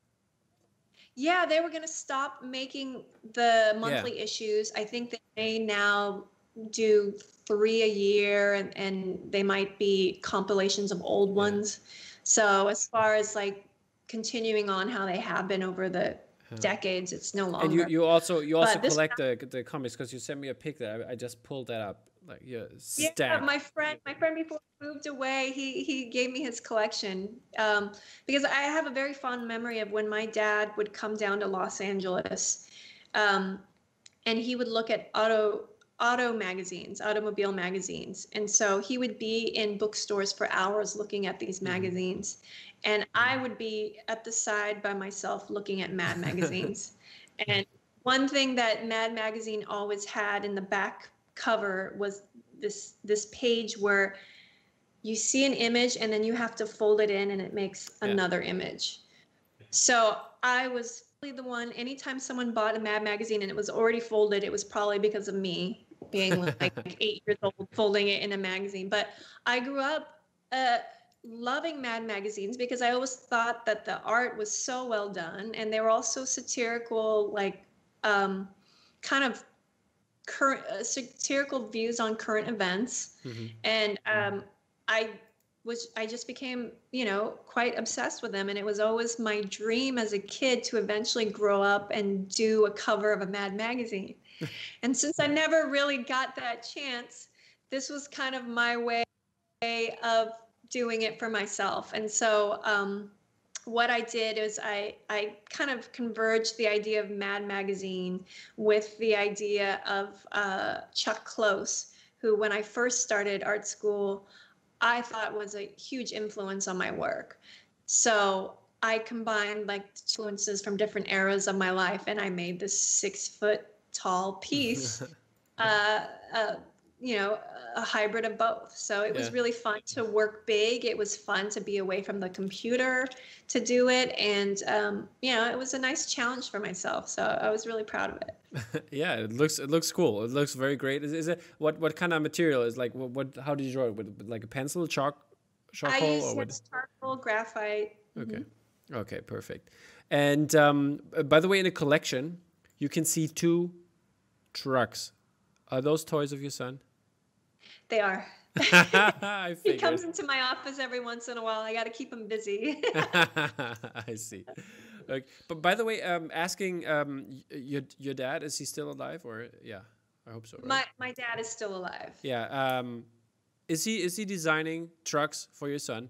yeah, they were going to stop making the monthly yeah. issues. I think they may now do three a year and, and they might be compilations of old yeah. ones. So as far as like continuing on how they have been over the decades, it's no longer. And you, you also you also collect the the comics because you sent me a pic that I, I just pulled that up like yeah, stack. yeah my friend my friend before he moved away he he gave me his collection um, because i have a very fond memory of when my dad would come down to los angeles um, and he would look at auto auto magazines automobile magazines and so he would be in bookstores for hours looking at these mm-hmm. magazines and i would be at the side by myself looking at mad magazines and one thing that mad magazine always had in the back cover was this this page where you see an image and then you have to fold it in and it makes yeah. another image. So I was the one anytime someone bought a Mad magazine and it was already folded, it was probably because of me being like eight years old folding it in a magazine. But I grew up uh, loving Mad magazines because I always thought that the art was so well done and they were also satirical, like um, kind of current uh, satirical views on current events, mm-hmm. and um, I was I just became you know quite obsessed with them, and it was always my dream as a kid to eventually grow up and do a cover of a Mad magazine. and since I never really got that chance, this was kind of my way of doing it for myself, and so. Um, what I did is I, I kind of converged the idea of Mad Magazine with the idea of uh, Chuck Close, who, when I first started art school, I thought was a huge influence on my work. So I combined like influences from different eras of my life, and I made this six foot tall piece. uh, uh, you know a hybrid of both. So it yeah. was really fun to work big. It was fun to be away from the computer to do it. And um, you know it was a nice challenge for myself. So i was really proud of it. Yeah it looks it looks cool. It looks very great. Is, is it what what kind of material is like what, what how did you draw it? With, like a pencil chalk charcoal I used or yes, charcoal graphite. Okay. Mm-hmm. okay perfect. And um, by the way in the collection you can see two trucks. Are those toys of your son they are. he comes into my office every once in a while. I got to keep him busy. I see. Okay. But by the way, um, asking um, your your dad is he still alive or yeah, I hope so. Right? My my dad is still alive. Yeah. Um, is he is he designing trucks for your son?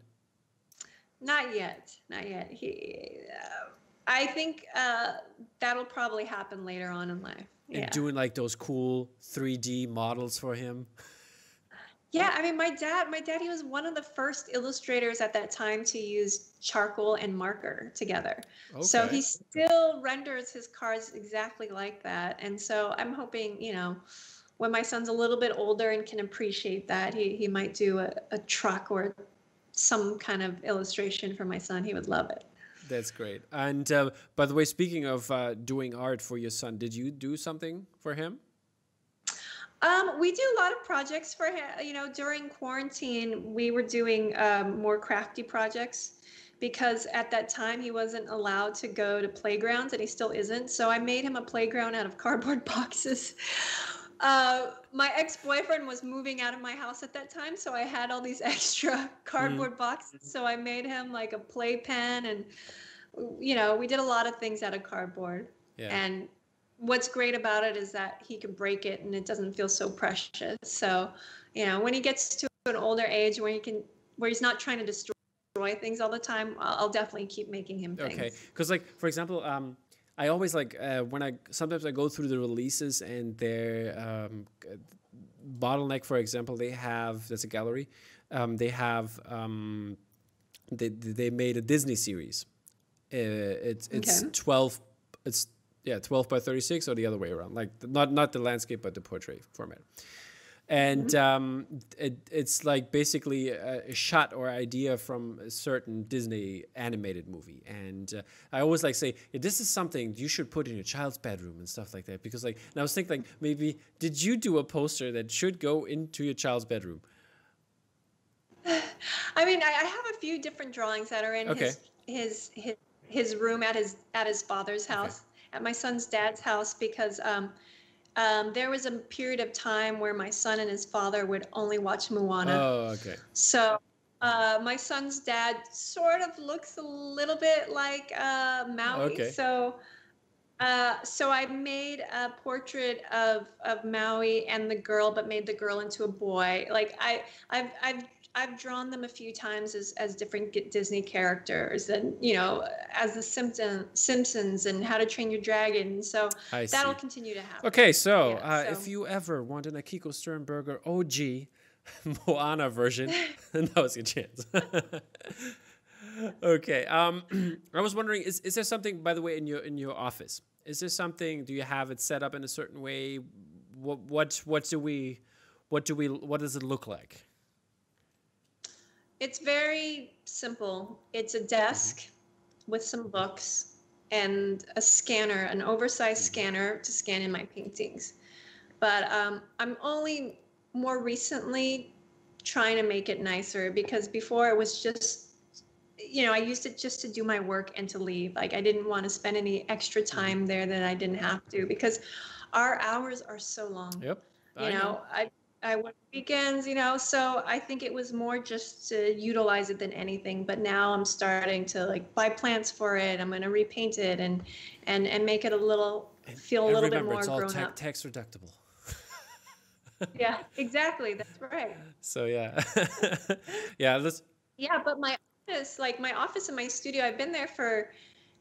Not yet. Not yet. He. Uh, I think uh, that'll probably happen later on in life. And yeah. doing like those cool 3D models for him. Yeah, I mean, my dad, my daddy was one of the first illustrators at that time to use charcoal and marker together. Okay. So he still renders his cars exactly like that. And so I'm hoping, you know, when my son's a little bit older and can appreciate that, he, he might do a, a truck or some kind of illustration for my son. He would love it. That's great. And uh, by the way, speaking of uh, doing art for your son, did you do something for him? Um, we do a lot of projects for him. You know, during quarantine, we were doing um, more crafty projects because at that time he wasn't allowed to go to playgrounds and he still isn't. So I made him a playground out of cardboard boxes. Uh, my ex-boyfriend was moving out of my house at that time, so I had all these extra cardboard mm. boxes. So I made him like a playpen, and you know, we did a lot of things out of cardboard. Yeah. And what's great about it is that he can break it, and it doesn't feel so precious. So, you know, when he gets to an older age where he can, where he's not trying to destroy things all the time, I'll, definitely keep making him things. Okay, because like for example, um, I always like uh, when I sometimes I go through the releases and their um, bottleneck, for example, they have there's a gallery, um, they have um, they they made a Disney series. Uh, it's it's okay. twelve. It's yeah, twelve by thirty six or the other way around. Like not not the landscape but the portrait format and mm-hmm. um, it, it's like basically a, a, shot or idea from a certain Disney animated movie. And uh, I always like say, yeah, this is something you should put in your child's bedroom and stuff like that. Because like, and I was thinking like maybe did you do a poster that should go into your child's bedroom? I mean, I, I have a few different drawings that are in okay. his, his his his room at his at his father's house, okay. At my son's dad's house, because. Um, um, there was a period of time where my son and his father would only watch Moana. Oh, okay. So uh, my son's dad sort of looks a little bit like uh, Maui. Okay. So, uh, so I made a portrait of of Maui and the girl, but made the girl into a boy. Like I, I've I've I've drawn them a few times as, as different Disney characters, and you know, as the Simpson, Simpsons and How to Train Your Dragon. So I that'll see. continue to happen. Okay, so, yeah, uh, so, if you ever want an Akiko Stehrenberger OG Moana version, that was your chance. okay, um, I was wondering, is is there something, by the way, in your in your office? Is there something? Do you have it set up in a certain way? What what what do we? What do we? What does it look like? It's very simple. It's a desk with some books and a scanner, an oversized mm-hmm. scanner to scan in my paintings. But um, I'm only more recently trying to make it nicer because before it was just you know, I used it just to do my work and to leave. Like I didn't want to spend any extra mm-hmm. time there that I didn't have to because our hours are so long. Yep. You know, know, I I work weekends, you know, so I think it was more just to utilize it than anything. But now I'm starting to like buy plants for it. I'm going to repaint it and and and make it a little feel a little remember, bit more it's all grown ta- up. Tax deductible. yeah, exactly. That's right. So yeah, yeah. Let's. Yeah, but my office, like my office and my studio, I've been there for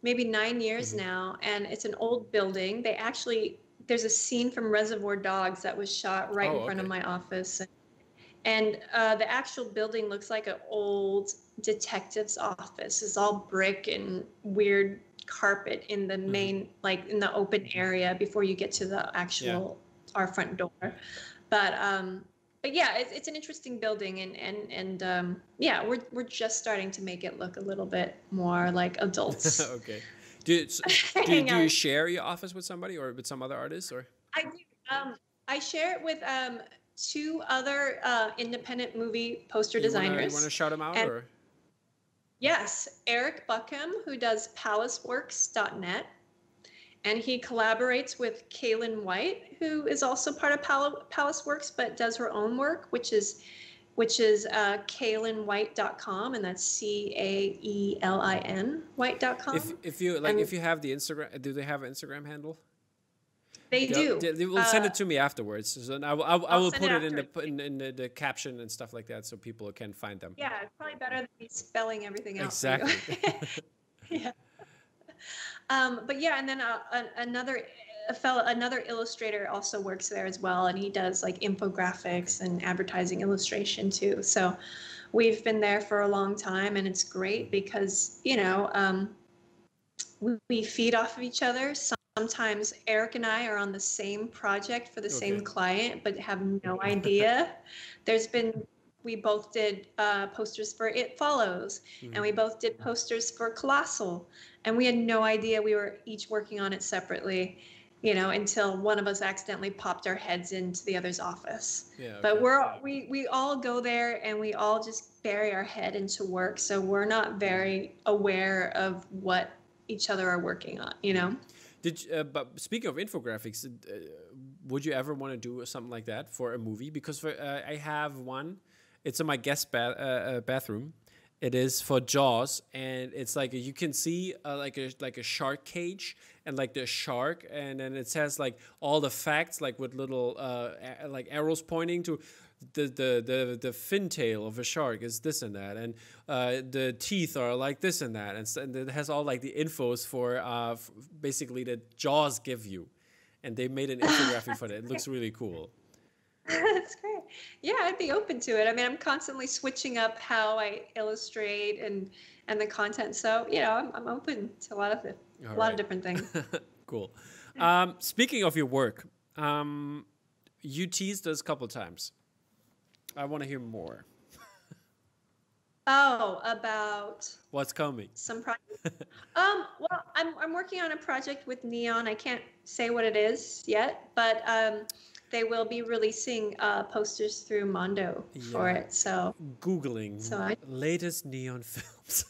maybe nine years mm-hmm. now, and it's an old building. They actually there's a scene from Reservoir Dogs that was shot right oh, in front okay. of my office. And uh, the actual building looks like an old detective's office. It's all brick and weird carpet in the mm-hmm. main, like in the open area before you get to the actual yeah. our front door. But um, but yeah, it's, it's an interesting building, and and and um, yeah, we're we're just starting to make it look a little bit more like adults. okay. Do, do, do you share your office with somebody or with some other artists or? I do. Um, I share it with um, two other uh, independent movie poster you designers. Wanna, you want to shout them out and, or? Yes, Eric Buckham, who does palaceworks.net. And he collaborates with Caelin White, who is also part of Pal- Palaceworks, but does her own work, which is which is uh, CaelinWhite.com, and that's C A E L I N White.com. If, if you like, and if you have the Instagram, do they have an Instagram handle? They do. They will send it uh, to me afterwards. So I will, I will, I will put it, it in the in, in the, the, caption and stuff like that, so people can find them. Yeah, it's probably better than me spelling everything out. Exactly. yeah. Um, but yeah, and then uh, another a fellow another illustrator also works there as well and he does like infographics and advertising illustration too so we've been there for a long time and it's great because you know um, we, we, feed off of each other sometimes eric and i are on the same project for the okay. same client but have no idea there's been we both did uh, posters for it follows mm-hmm. and we both did posters for colossal and we had no idea we were each working on it separately you know, until one of us accidentally popped our heads into the other's office. Yeah. But we're we we all go there and we all just bury our head into work, so we're not very aware of what each other are working on. You know. Did uh, but speaking of infographics, uh, would you ever want to do something like that for a movie? Because for, uh, I have one. It's in my guest ba- uh, uh, bathroom. It is for Jaws, and it's like you can see uh, like a like a shark cage and like the shark, and then it says like all the facts, like with little uh, a- like arrows pointing to the the the the fin tail of a shark is this and that, and uh, the teeth are like this and that, and, and it has all like the infos for uh, f- basically that Jaws give you, and they made an infographic for that. It looks really cool. That's great. Yeah, I'd be open to it. I mean, I'm constantly switching up how I illustrate and and the content. So you know, I'm, I'm open to a lot of it, a All lot of different things. cool. Um, speaking of your work, um, you teased us a couple times. I want to hear more. oh, about What's coming? some project. um, well, I'm I'm working on a project with Neon. I can't say what it is yet, but um, they will be releasing uh, posters through Mondo for it. So Googling So I- latest neon films.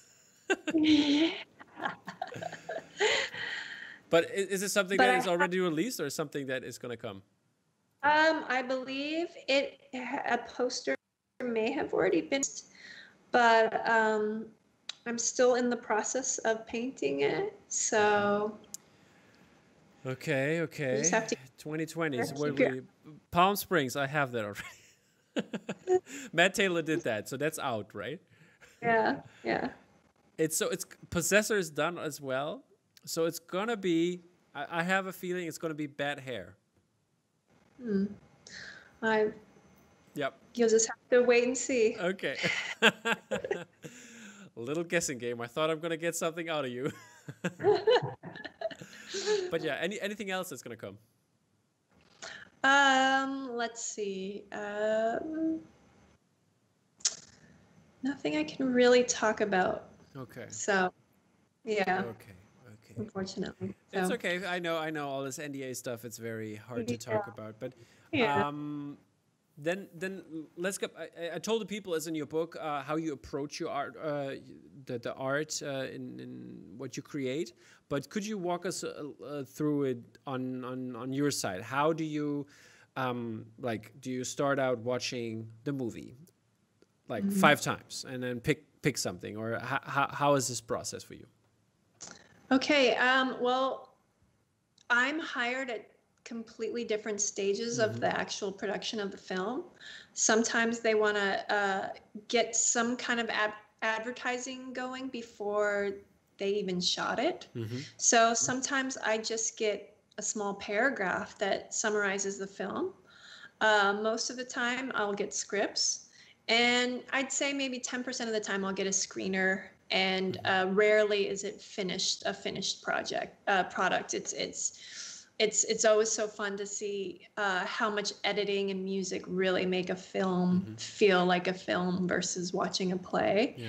But is it something But that is already released or something that is going to come? Um, I believe it a poster may have already been, but um, I'm still in the process of painting it. So Okay, okay. just 2020 is your- we Palm Springs. I have that already. Matt Taylor did that, so that's out, right? yeah, yeah. It's so it's Possessor is done as well, so it's gonna be. I, I have a feeling it's gonna be bad hair. Hmm. I Yep. you'll just have to wait and see. Okay. A little guessing game. I thought I'm gonna get something out of you. but yeah, any anything else that's gonna come? Um, let's see. Um, nothing I can really talk about. Okay. So, yeah, Okay. Okay. unfortunately. It's okay. I know. I know all this NDA stuff. It's very hard to talk about. But Yeah. Then then let's go. I, I- told the people as in your book uh, how you approach your art, uh, the the art uh, in, in what you create. But could you walk us uh, uh, through it on, on on your side? How do you um, like? Do you start out watching the movie like Mm-hmm. five times and then pick pick something, or how, how, how is this process for you? Okay. Um, well, I'm hired at completely different stages of the actual production of the film. Sometimes they want to uh, get some kind of ad- advertising going before they even shot it. So sometimes I just get a small paragraph that summarizes the film. Uh, most of the time, I'll get scripts, and I'd say maybe 10% of the time I'll get a screener. And uh, rarely is it finished a finished project uh, product. It's it's it's it's always so fun to see uh, how much editing and music really make a film feel like a film versus watching a play. Yeah.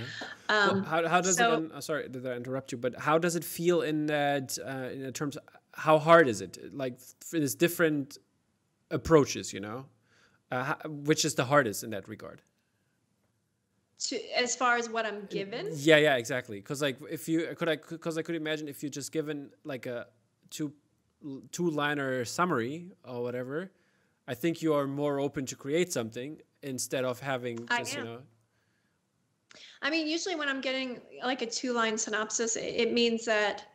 Um, Well, how, how does so- it? Uh, sorry, did I interrupt you? But how does it feel in that? Uh, in terms, how hard is it? Like for there's different approaches, you know. Uh, ho- which is the hardest in that regard? to, as far as what I'm given. Yeah, yeah, exactly. Because like if you could, I because I could imagine if you're just given like a two two liner summary or whatever, I think you are more open to create something instead of having I just you know. I mean, usually when I'm getting like a two line synopsis, it, it means that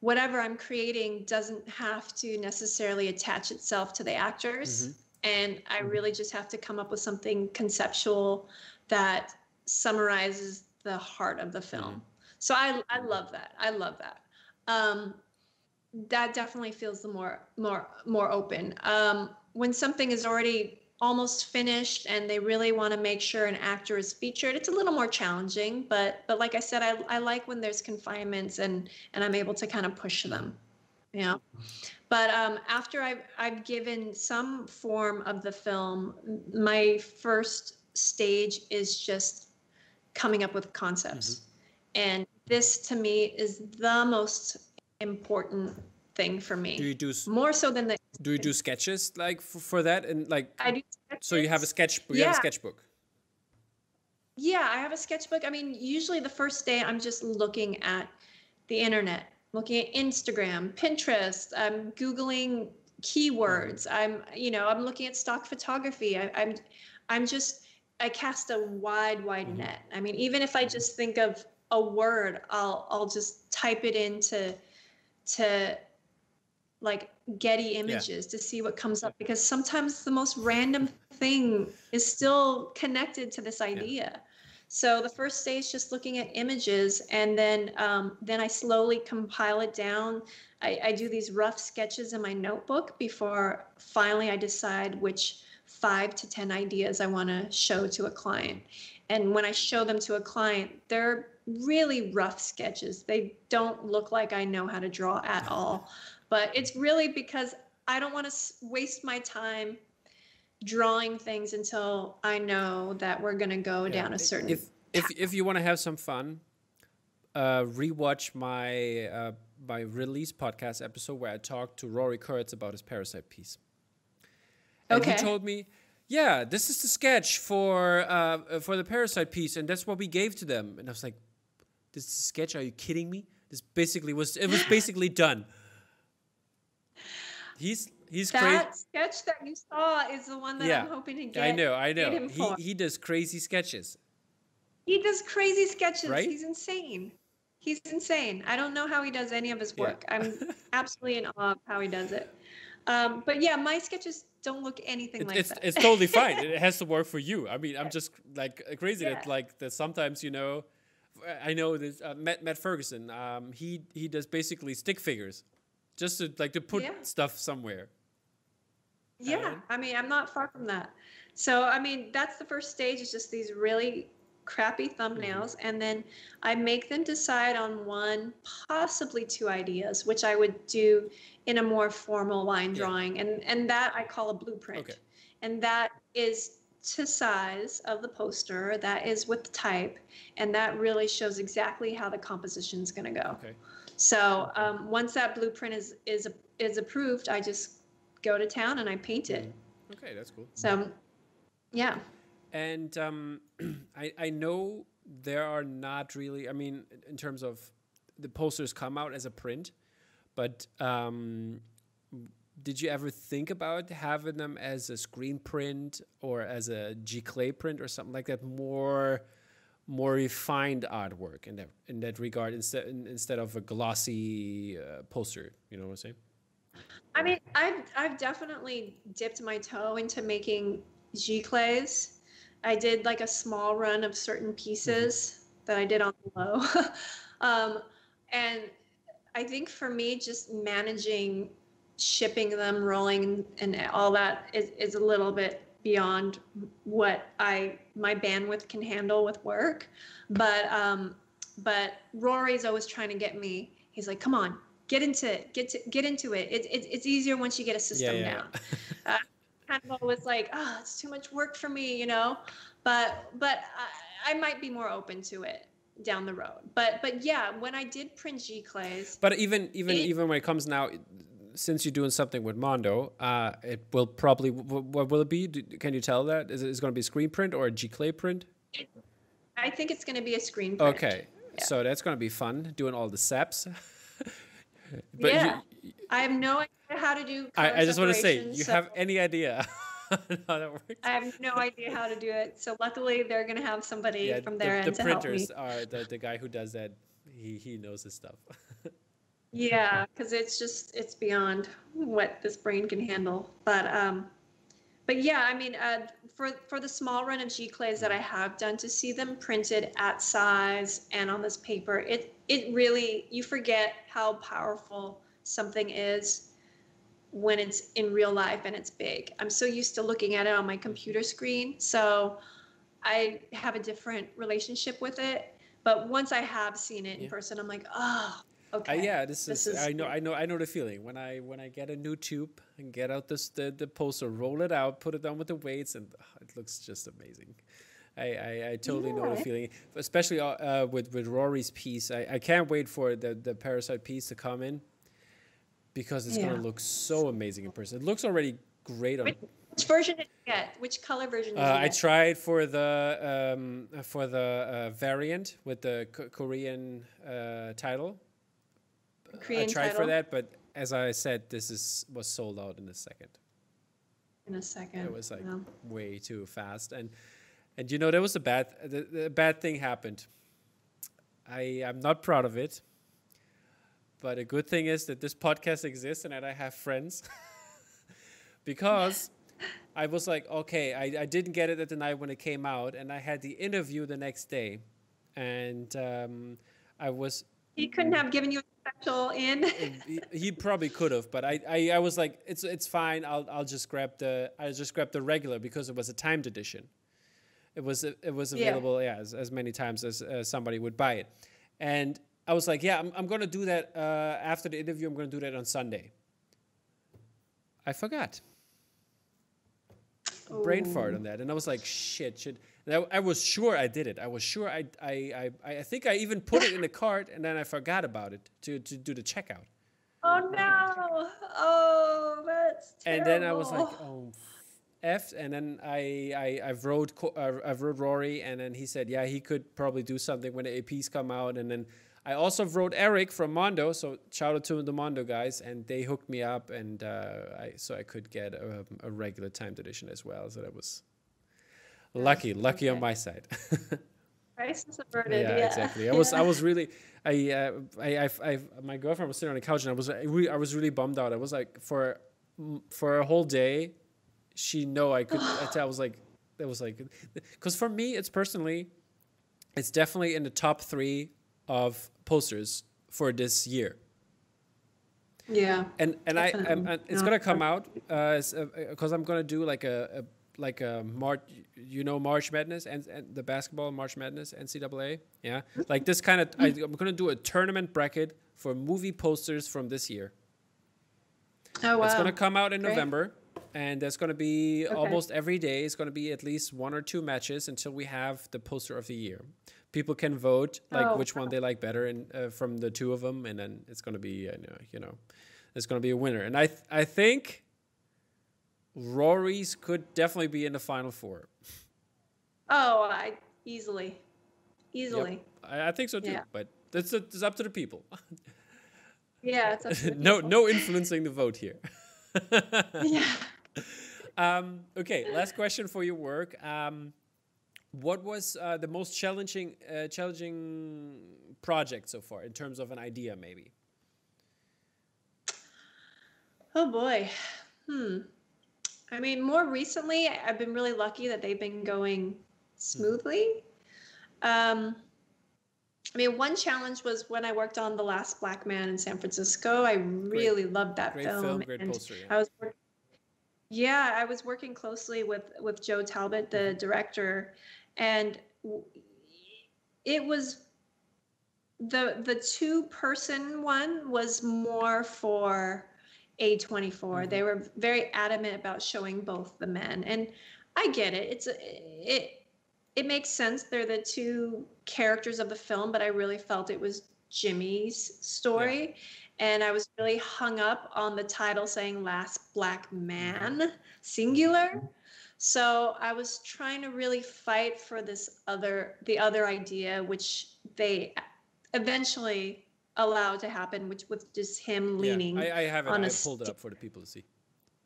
whatever I'm creating doesn't have to necessarily attach itself to the actors. Mm-hmm. And I mm-hmm. really just have to come up with something conceptual that summarizes the heart of the film. Mm-hmm. So I, I love that. I love that. Um, that definitely feels the more more more open. Um, when something is already almost finished and they really want to make sure an actor is featured, it's a little more challenging. But but like I said, I, I like when there's confinements and and I'm able to kind of push them. You know. But um, after I've I've given some form of the film, my first stage is just coming up with concepts. And this to me is the most important thing for me. Do you do more so than the? Do you do sketches like for, for that and like? I do. Sketches. So you have a sketch. You yeah. have a sketchbook. Yeah, I have a sketchbook. I mean, usually the first day I'm just looking at the internet, looking at Instagram, Pinterest. I'm googling keywords. I'm, you know, I'm looking at stock photography. I, I'm, I'm just, I cast a wide, wide mm-hmm. net. I mean, even if I just think of a word, I'll, I'll just type it into, to, like Getty images yeah. to see what comes up because sometimes the most random thing is still connected to this idea. Yeah. So the first stage is just looking at images, and then um, then I slowly compile it down. I, I do these rough sketches in my notebook before finally I decide which five to ten ideas I want to show to a client. And when I show them to a client, they're really rough sketches. They don't look like I know how to draw at all. But it's really because I don't want to waste my time drawing things until I know that we're going to go yeah. down a certain. If if if you want to have some fun, uh, rewatch my uh, my release podcast episode where I talked to Rory Kurtz about his Parasite piece. And okay. he told me, "Yeah, this is the sketch for uh, for the Parasite piece, and that's what we gave to them." And I was like, "This sketch? Are you kidding me? This basically was it was basically done." He's he's that sketch that you saw is the one that yeah, I'm hoping to get. I know, I know. He he does crazy sketches. He does crazy sketches. Right? He's insane. He's insane. I don't know how he does any of his work. Yeah. I'm absolutely in awe of how he does it. Um, but yeah, my sketches don't look anything it, like it's, that. It's totally fine. It has to work for you. I mean, I'm just like crazy yeah. that like that sometimes you know. I know this uh, Matt Matt Ferguson. Um, he he does basically stick figures just to like to put yeah. stuff somewhere. Yeah, I mean, I'm not far from that. So, I mean, that's the first stage is just these really crappy thumbnails mm-hmm. and then I make them decide on one, possibly two ideas, which I would do in a more formal line drawing yeah. and and that I call a blueprint. Okay. And that is to size of the poster, that is with type, and that really shows exactly how the composition is going to go. Okay. So um, once that blueprint is is is approved, I just go to town and I paint it. Mm. Okay, that's cool. So, yeah. And um, I I know there are not really. I mean, in terms of the posters come out as a print, but um, did you ever think about having them as a screen print or as a giclée print or something like that? More more refined artwork in that in that regard instead instead of a glossy uh, poster. You know what I'm saying? I mean, I've I've definitely dipped my toe into making giclées. I did like a small run of certain pieces mm-hmm. that I did on the low, um, and I think for me, just managing shipping them, rolling, and all that is, is a little bit beyond what I my bandwidth can handle with work. But um, but Rory's always trying to get me. He's like, "Come on, get into it. Get to get into it. It, it it's easier once you get a system yeah, yeah. down." uh, kind of always like, "Oh, it's too much work for me," you know. But but I, I might be more open to it down the road. But but yeah, when I did print giclées. But even even it, even when it comes now, since you're doing something with Mondo, uh, it will probably what will it be? Can you tell that? Is it going to be a screen print or a giclée print? I think it's going to be a screen print. Okay, yeah. so that's going to be fun doing all the saps. but yeah, you, I have no idea how to do. I, I just want to say, you so have any idea? how that works? I have no idea how to do it. So luckily, they're going to have somebody yeah, from their the, end the to help me. The printers are the, the guy who does that. He he knows his stuff. Yeah, because it's just it's beyond what this brain can handle. But um, but yeah, I mean, uh, for for the small run of giclées that I have done, to see them printed at size and on this paper, it it really you forget how powerful something is when it's in real life and it's big. I'm so used to looking at it on my computer screen, so I have a different relationship with it. But once I have seen it in yeah. person, I'm like, oh, Okay. Uh, yeah, this, this is, is, I know I know I know the feeling when I when I get a new tube and get out this the, the poster, roll it out, put it down with the weights, and oh, it looks just amazing. I, I, I totally yeah. know the feeling, especially uh, uh, with with Rory's piece. I, I can't wait for the the parasite piece to come in. because it's Yeah. gonna look so amazing in person. It looks already great on. Which, version did you get? Which color version did Uh, I tried for the um, for the uh, variant with the Korean uh, title. Korean I tried title for that, but as I said, this is was sold out in a second. in a second. It was like Yeah. way too fast, and and you know there was a bad the, the bad thing happened. I I'm not proud of it, but a good thing is that this podcast exists and that I have friends, because I was like, okay, I I didn't get it at the night when it came out, and I had the interview the next day, and um, I was He couldn't have given you special in. he, he probably could have, but I, I, I was like, it's it's fine. I'll I'll just grab the I'll just grab the regular because it was a timed edition. It was it was available, yeah, as, as many times as uh, somebody would buy it, and I was like, yeah, I'm I'm gonna do that uh, after the interview. I'm gonna do that on Sunday. I forgot. Brain fart on that, and I was like, shit, shit. And I, I was sure I did it. I was sure I, I, I, I think I even put it in the cart, and then I forgot about it to, to do the checkout. Oh no! Oh, that's and then I was like, oh, f. And then I I I've wrote uh, I've wrote Rory, and then he said, yeah, he could probably do something when the APs come out. And then I also wrote Eric from Mondo, so shout out to the Mondo guys, and they hooked me up, and uh, I so I could get a, a regular timed edition as well. So that was lucky, lucky on my side. crisis averted. yeah, Yeah, exactly. I was I was really I, uh, I, I I my girlfriend was sitting on the couch and I was I, re- I was really bummed out. I was like for for a whole day, she know I could. I, tell- I was like that was like because for me it's personally, it's definitely in the top three of posters for this year. yeah. And and I I'm, Definitely. and it's Yeah. gonna come out because uh, because I'm gonna do like a, a like a March you know March Madness and, and the basketball March Madness NCAA yeah like this kind of I, I'm gonna do a tournament bracket for movie posters from this year. Oh wow. It's gonna come out in Great. November, and there's gonna be Okay. almost every day. It's gonna be at least one or two matches until we have the poster of the year. People can vote like Oh, which one they like better, and uh, from the two of them, and then it's gonna be uh, you know, it's gonna be a winner. And I th- I think Rory's could definitely be in the final four. Oh, I easily, Yep. easily. I, I think so too. Yeah. But that's it's up to the people. Yeah, it's up to the no people. no influencing the vote here. Yeah. Um, okay, last question for your work. Um, what was uh, the most challenging uh, challenging project so far in terms of an idea, maybe? Oh boy. Hmm. I mean, more recently, I've been really lucky that they've been going smoothly. Um, I mean, one challenge was when I worked on The Last Black Man in San Francisco. I really loved that Great film. film, great and poster. Yeah. I was work- yeah, I was working closely with with Joe Talbot, the director, and it was the the two person one was more for A24. They mm-hmm. were very adamant about showing both the men, and I get it. It's a, it it makes sense. They're the two characters of the film, but I really felt it was Jimmy's story. And I was really hung up on the title saying Last Black Man, mm-hmm. singular. Mm-hmm. So I was trying to really fight for this other, the other idea, which they eventually allowed to happen, which was just him leaning. Yeah, I, I have it. on I pulled it up for the people to see.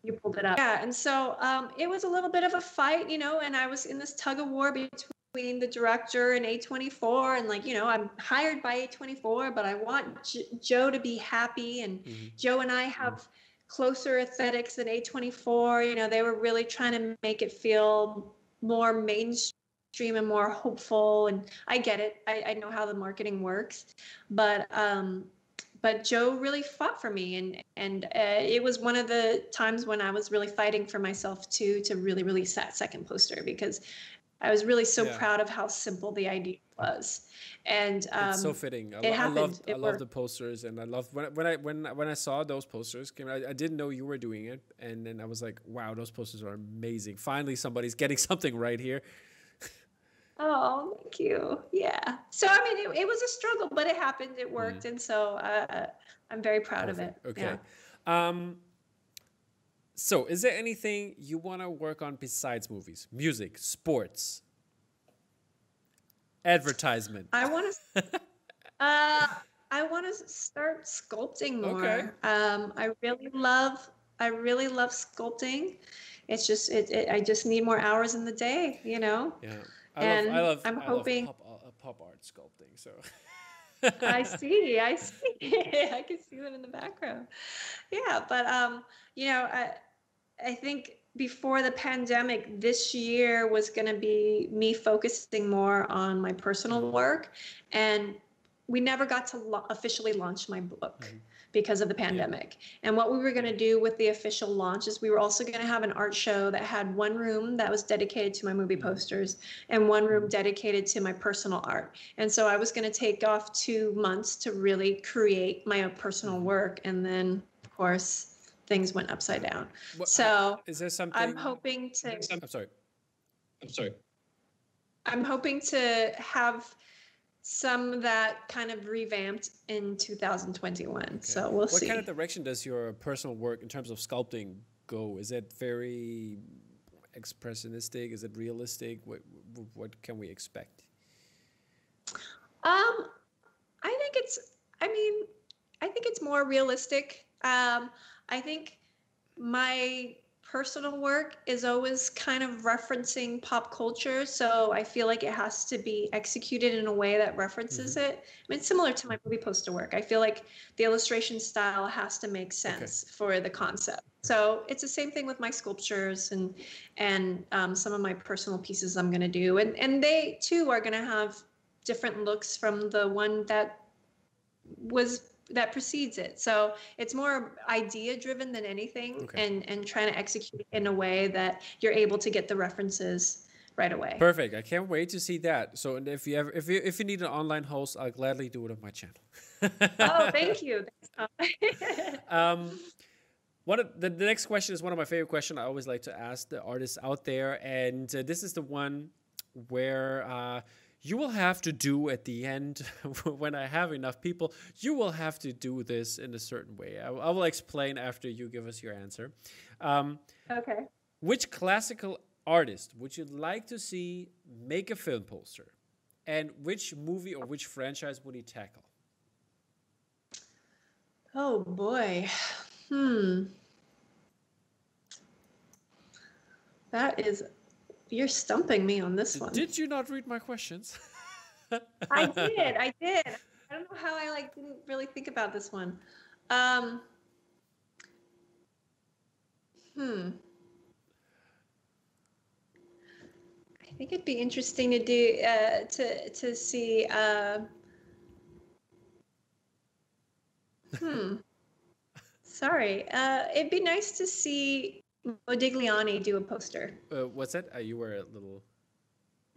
you pulled it up. Yeah, and so um, it was a little bit of a fight, you know, and I was in this tug of war between the director and A24, and like, you know, I'm hired by A24, but I want J- Joe to be happy, and Mhm. Joe and I have closer aesthetics than A24. You know, they were really trying to make it feel more mainstream and more hopeful, and I get it. I, I know how the marketing works, but um, but Joe really fought for me, and and uh, it was one of the times when I was really fighting for myself too to really release that second poster because I was really so Yeah. proud of how simple the idea was, and um, it's so fitting. I, it I happened. I It loved the posters, and I loved when I, when I when I- when I saw those posters. Came, I, I didn't know you were doing it, and then I was like, "Wow, those posters are amazing! Finally, somebody's getting something right here." Oh, thank you. Yeah. So I mean, it, it was a struggle, but it happened. It Mm. worked, and so uh, I'm very proud of it. Okay. Yeah. Um, so, is there anything you want to work on besides movies, music, sports, advertisement? I want to. uh, I want to start sculpting more. Okay. Um, I really love. I really love sculpting. It's just it, it. I just need more hours in the day. You know. Yeah, I And love. I love. I'm I hoping- love pop, uh, pop art sculpting. So. I see. I see. I can see them in the background. Yeah, but um, you know, I I think before the pandemic, this year was going to be me focusing more on my personal work, and we never got to lo- officially launch my book. Mhm. Because of the pandemic. And what we were going to do with the official launch is we were also going to have an art show that had one room that was dedicated to my movie mm-hmm. posters and one room mm-hmm. dedicated to my personal art. And so I was going to take off two months to really create my personal mm-hmm. work. And then, of course, things went upside down. What- So is there something? I'm hoping to, I'm sorry. I'm sorry. I'm hoping to have some that kind of revamped in 2021. So we'll what see. What kind of direction does your personal work in terms of sculpting go? Is it very expressionistic? Is it realistic? What what can we expect? Um, I think it's. I mean, I think it's more realistic. Um, I think my personal work is always kind of referencing pop culture, so I feel like it has to be executed in a way that references it. I mean, it's similar to my movie poster work. I feel like the illustration style has to make sense for the concept. So it's the same thing with my sculptures and and um, some of my personal pieces I'm going to do, and and they too are going to have different looks from the one that was that precedes it. So it's more idea driven than anything Okay. and and trying to execute it in a way that you're able to get the references right away. Perfect. I can't wait to see that. So, and if you ever, if you if you need an online host, I'll gladly do it on my channel. oh, thank you. um, one of the, the next question is one of my favorite questions. I always like to ask the artists out there, and uh, this is the one where uh, you will have to do at the end when I have enough people. You will have to do this in a certain way. I, I will explain after you give us your answer. Um, okay. which classical artist would you like to see make a film poster, and which movie or which franchise would he tackle? Oh boy. Hmm. That is you're stumping me on this one. Did you not read my questions? I did. I did. I don't know how I like didn't really think about this one. Um, hmm. I think it'd be interesting to do uh, to to see. Uh, hmm. Sorry. Uh, it'd be nice to see Modigliani do a poster. Uh, what's that? Uh, you were a little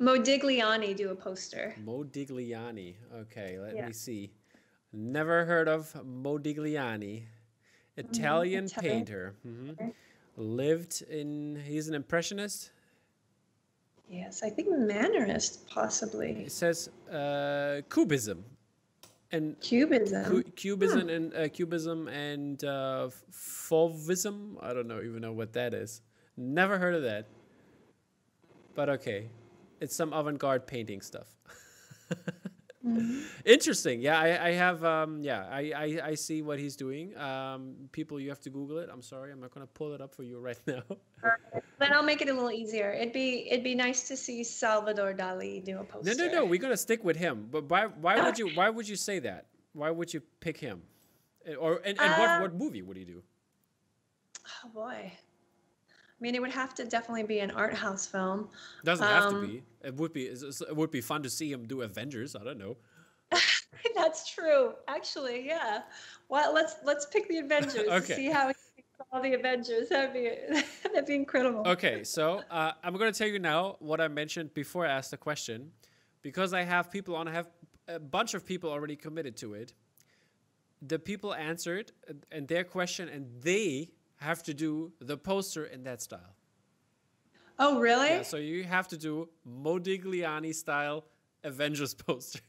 Modigliani do a poster. Modigliani. Okay, let Yeah. me see. Never heard of Modigliani. Italian Italian. painter. hmm Lived in. He's an impressionist. Yes, I think Mannerist possibly. It says uh, Cubism, and Cubism. Cu- Cubism and uh, Cubism and uh, Fauvism. I don't know even know what that is. Never heard of that. But okay, it's some avant-garde painting stuff. Interesting. Yeah, I, I have. Um, yeah, I, I, I see what he's doing. Um, people, you have to Google it. I'm sorry, I'm not gonna pull it up for you right now. then I'll make it a little easier. It'd be it'd be nice to see Salvador Dali do a poster. no, no. No. We're gonna stick with him. But why? Why would you? Why would you say that? Why would you pick him? Uh, Or and, and what Uh, what movie would he do? Oh boy. I mean, it would have to definitely be an art house film. Doesn't have to Um, be. It would be. It would be fun to see him do Avengers. I don't know. That's true. Actually, yeah. Well, let's let's pick the Avengers. Okay. See how all the Avengers. That'd be that'd be incredible. Okay, so uh, I'm going to tell you now what I mentioned before I asked the question, because I have people on. I have a bunch of people already committed to it. The people answered and their question, and they have to do the poster in that style. Oh, really? Yeah, so you have to do Modigliani style Avengers poster.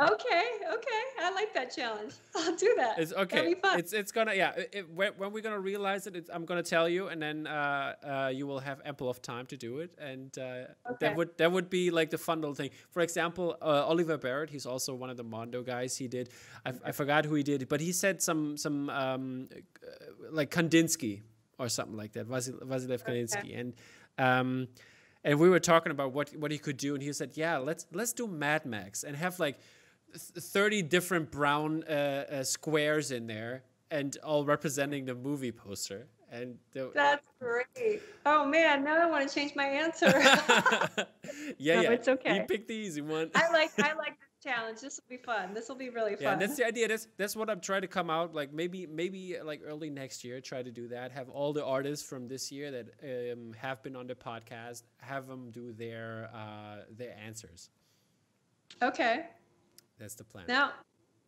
Okay, okay. I like that challenge. I'll do that. It's okay. It's it's gonna yeah. It, when, when, we're gonna realize it, I'm gonna tell you, and then uh, uh, you will have ample of time to do it, and uh, okay. that would that would be like the fun little thing. For example, uh, Oliver Barrett, he's also one of the Mondo guys. He did I, I forgot who he did, but he said some some um, uh, like Kandinsky or something like that, Vasil, Vasilev Kandinsky, and. Um, and we were talking about what what he could do, and he said, "Yeah, let's let's do Mad Max and have like 30 different brown uh, uh, squares in there and all representing the movie poster. And that's great. Oh man now i want to change my answer. Yeah no, yeah. it's okay. You picked the easy one. I like i like the challenge this will be fun this will be really fun yeah that's the idea that's that's what i'm trying to come out like maybe maybe like early next year try to do that have all the artists from this year that um, have been on the podcast have them do their uh, their answers okay that's the plan. Now,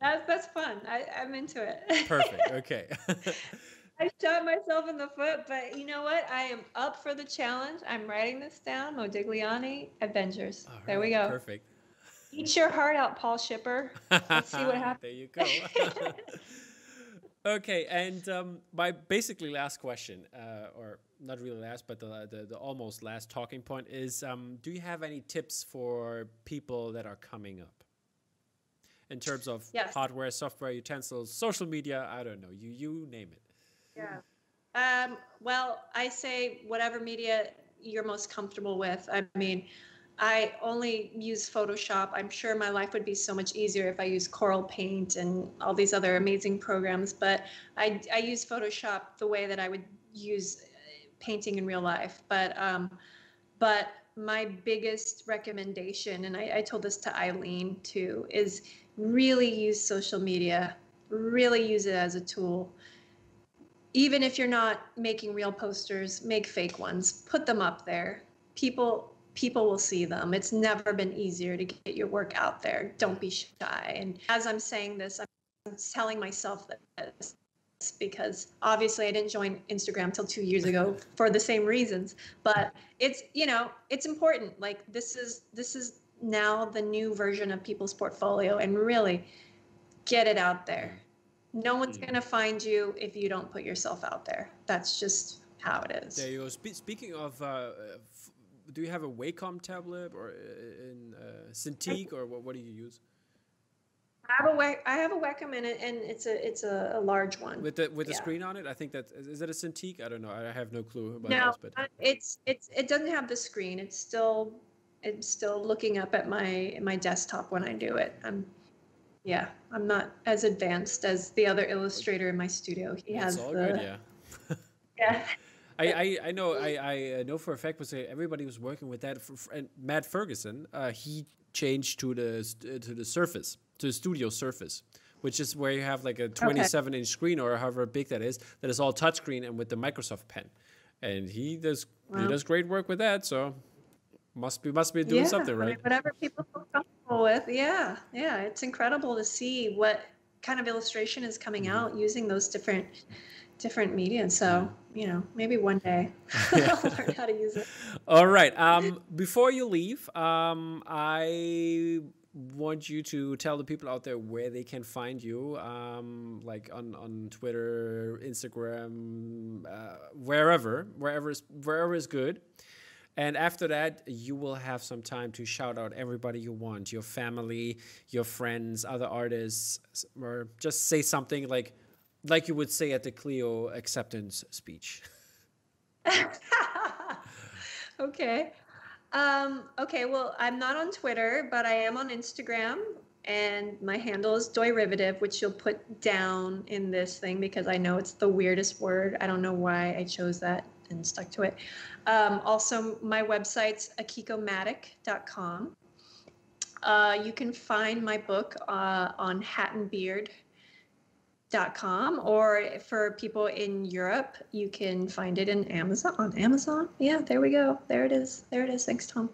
that's that's fun. I, I'm into it. Perfect. Okay. I shot myself in the foot, but you know what? I am up for the challenge. I'm writing this down. Modigliani Avengers. Right, there we go. Perfect. Eat your heart out, Paul Shipper. Let's see what happens. there you go. okay, and um, my basically last question, uh, or not really last, but the, the, the almost last talking point is: um, Do you have any tips for people that are coming up? in terms of yes. hardware, software, utensils, social media. I don't know. You you name it. Yeah. Um, well, I say whatever media you're most comfortable with. I mean, I only use Photoshop. I'm sure my life would be so much easier if I used Corel Paint and all these other amazing programs. But I, I use Photoshop the way that I would use uh, painting in real life. But um, but my biggest recommendation, and I, I told this to Eileen too, is really use social media, really use it as a tool. Even if you're not making real posters, make fake ones, put them up there. People people will see them. It's never been easier to get your work out there. Don't be shy. And as I'm saying this, I'm telling myself this because obviously I didn't join Instagram till 2 years ago for the same reasons, but it's, you know, it's important. Like this is this is now the new version of people's portfolio and really get it out there. No one's mm. going to find you if you don't put yourself out there. That's just how it is. There you go. Spe- speaking of, uh, f- do you have a Wacom tablet or uh, in uh, Cintiq or what, what do you use? I have a I have a Wacom in it, and it's a it's a, a large one with the with the yeah. screen on it. I think that is it a Cintiq. I don't know. I have no clue about no, this, but it's it's it doesn't have the screen. It's still I'm still looking up at my my desktop when I do it. I'm yeah, I'm not as advanced as the other illustrator in my studio. He That's has all the good, yeah. yeah. I, I, I know I, I know for a fact was everybody was working with that. For, and Matt Ferguson, uh, he changed to the to the Surface to the Studio Surface, which is where you have like a 27 okay. inch screen or however big that is, that is all touchscreen and with the Microsoft Pen, and he does wow. he does great work with that. So must be must be doing yeah, something right. Whatever people feel comfortable with. Yeah, yeah. It's incredible to see what kind of illustration is coming mm-hmm. out using those different different media. So you know, maybe one day I'll learn how to use it. All right. Um, before you leave, um, I want you to tell the people out there where they can find you, um, like on, on Twitter, Instagram, uh, wherever, wherever is wherever is good. And after that, you will have some time to shout out everybody you want your family, your friends, other artists, or just say something like, like you would say at the Clio acceptance speech. okay. Um, okay, well, I'm not on Twitter, but I am on Instagram, and my handle is Doyrivative, which you'll put down in this thing because I know it's the weirdest word. I don't know why I chose that and stuck to it. Um, also, my website's akikomatic.com. Uh, you can find my book uh, on hatandbeard.com, or for people in Europe, you can find it in Amazon. On Amazon, yeah, there we go. There it is. There it is. Thanks, Tom.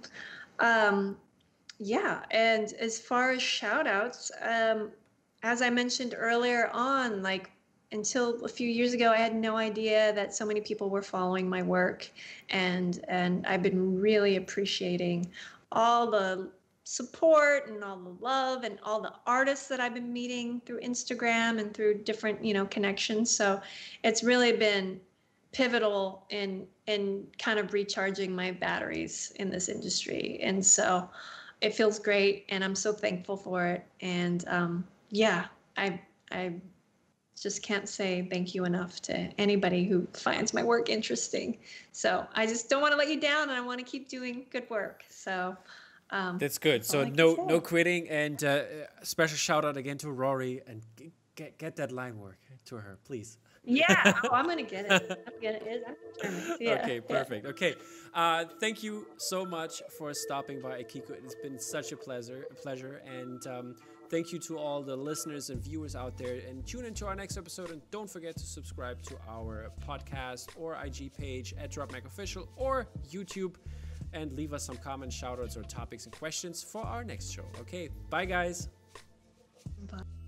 Um, yeah, and as far as shout outs, um, as I mentioned earlier on, like until a few years ago, I had no idea that so many people were following my work, and and I've been really appreciating all the support and all the love and all the artists that I've been meeting through Instagram and through different, you know, connections. So it's really been pivotal in in kind of recharging my batteries in this industry. And so it feels great and I'm so thankful for it. And um, yeah, I I just can't say thank you enough to anybody who finds my work interesting. So I just don't want to let you down and I want to keep doing good work. So um, that's good. So no no quitting and uh, special shout out again to Rory and get get that line work to her, please. Yeah, oh, I'm gonna get it. I'm gonna get it. I'm Yeah. Okay, perfect. Okay, uh, thank you so much for stopping by, Akiko. It's been such a pleasure, a pleasure, and um, thank you to all the listeners and viewers out there. And tune into our next episode, and don't forget to subscribe to our podcast or IG page at DropMagOfficial or YouTube, and leave us some comments, shoutouts, or topics and questions for our next show. Okay, bye guys. Bye.